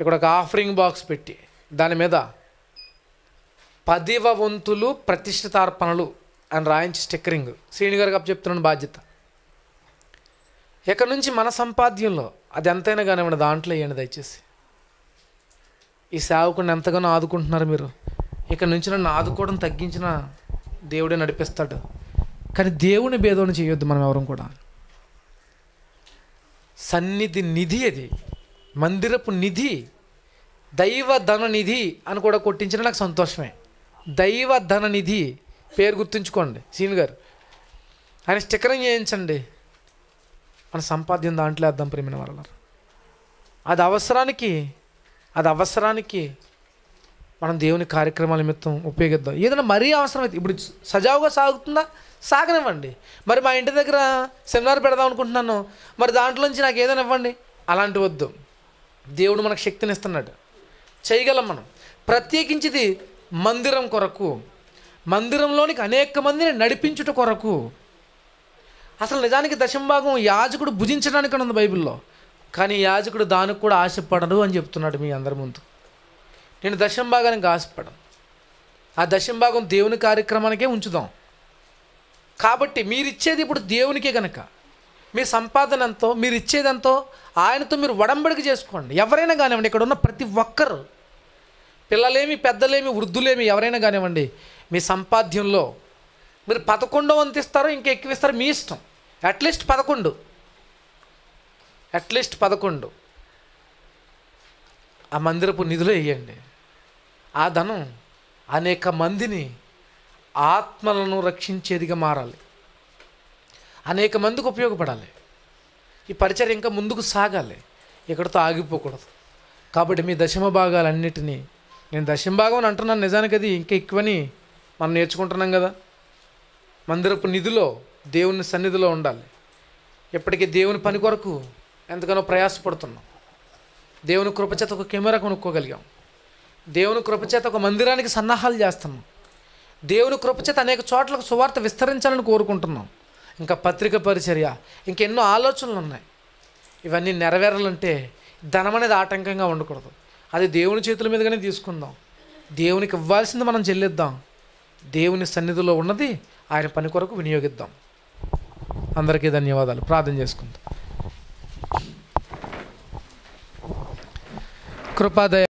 Speaker 1: ఇక్కడ ఒక ఆఫరింగ్ బాక్స్ పెట్టి దాని మీద పదివ వంతులు ప్రతిష్ఠితార్పణలు అని రాయించి స్టిక్కరింగ్. శ్రీనిగారు గారు చెప్తున్నాను బాధ్యత. ఇక్కడ నుంచి మన సంపాద్యంలో అది ఎంతైనా కానివ్వండి దాంట్లో వేయండి దయచేసి. ఈ సేవకుని ఎంతగానో ఆదుకుంటున్నారు మీరు. ఇక నుంచి నన్ను ఆదుకోవడం తగ్గించిన దేవుడే నడిపిస్తాడు. కానీ దేవుని భేదం చేయొద్దు మనం ఎవరం కూడా. సన్నిధి నిధి అది. మందిరపు నిధి దైవ ధన నిధి అని కూడా కొట్టించిన నాకు సంతోషమే. దైవ ధన నిధి పేరు గుర్తుంచుకోండి సీన్ గారు. ఆయన స్టిక్కరింగ్ చేయించండి. మన సంపాద్యం దాంట్లో వేద్దాం ప్రేమిన వాళ్ళ. అది అవసరానికి అది అవసరానికి మనం దేవుని కార్యక్రమాల నిమిత్తం ఉపయోగిద్దాం. ఏదైనా మరీ అవసరమైతే ఇప్పుడు సజావుగా సాగుతుందా? సాగనివ్వండి. మరి మా ఇంటి దగ్గర సెమినార్ పెడదాం అనుకుంటున్నాను. మరి దాంట్లోంచి నాకు ఏదైనా ఇవ్వండి? అలాంటి వద్దు. దేవుడు మనకు శక్తిని ఇస్తున్నాడు. చేయగలం మనం. ప్రత్యేకించిది మందిరం కొరకు మందిరంలోనికి అనేక మందిని నడిపించుట కొరకు అసలు నిజానికి దశంభాగం యాజకుడు భుజించడానికి ఉంది బైబిల్లో. కానీ యాజకుడు దానికి కూడా ఆశపడడు అని చెప్తున్నాడు మీ అందరి ముందు. నేను దశంభాగానికి ఆశపడను. ఆ దశంభాగం దేవుని కార్యక్రమానికే ఉంచుదాం. కాబట్టి మీరిచ్చేది ఇప్పుడు దేవునికే కనుక మీ సంపాదన ఎంతో మీరు ఇచ్చేదంతో ఆయనతో మీరు వడంబడిక చేసుకోండి. ఎవరైనా కానివ్వండి ఇక్కడ ఉన్న ప్రతి ఒక్కరు. పిల్లలేమి పెద్దలేమి వృద్ధులేమి ఎవరైనా కానివ్వండి మీ సంపాద్యంలో మీరు పదకొండో వంతిస్తారో ఇంకెక్కువ ఇంకా ఎక్కువ ఇస్తారో మీ ఇష్టం. అట్లీస్ట్ పదకొండు. అట్లీస్ట్ పదకొండు. ఆ మందిరపు నిధులు వేయండి ఆ ధనం అనేక మందిని ఆత్మలను రక్షించేదిగా మారాలి. అనేక మందికి ఉపయోగపడాలి. ఈ పరిచయం ఇంకా ముందుకు సాగాలి. ఇక్కడతో ఆగిపోకూడదు. కాబట్టి మీ దశమ భాగాలన్నిటినీ నేను దశమ భాగం అని అంటున్నాను నిజానికి అది ఇంకా ఎక్కువని మనం నేర్చుకుంటున్నాం కదా. మందిరపు నిధిలో దేవుని సన్నిధిలో ఉండాలి. ఇప్పటికీ దేవుని పని కొరకు ఎంతగానో ప్రయాసపడుతున్నాం. దేవుని కృపచేత ఒక కెమెరా కొనుక్కోగలిగాం. దేవుని కృపచేత ఒక మందిరానికి సన్నాహాలు చేస్తున్నాం. దేవుని కృపచేత అనేక చోట్లకు సువార్త విస్తరించాలని కోరుకుంటున్నాం. ఇంకా పత్రిక పరిచర్య ఇంకెన్నో ఆలోచనలు ఉన్నాయి ఇవన్నీ నెరవేరాలంటే ధనం అనేది ఆటంకంగా ఉండకూడదు. అది దేవుని చేతుల మీదుగానే తీసుకుందాం. దేవునికి ఇవ్వాల్సింది మనం చెల్లిద్దాం. దేవుని సన్నిధిలో ఉన్నది ఆయన పని కొరకు వినియోగిద్దాం. అందరికీ ధన్యవాదాలు. ప్రార్థన చేసుకుందాం. కృపాదయ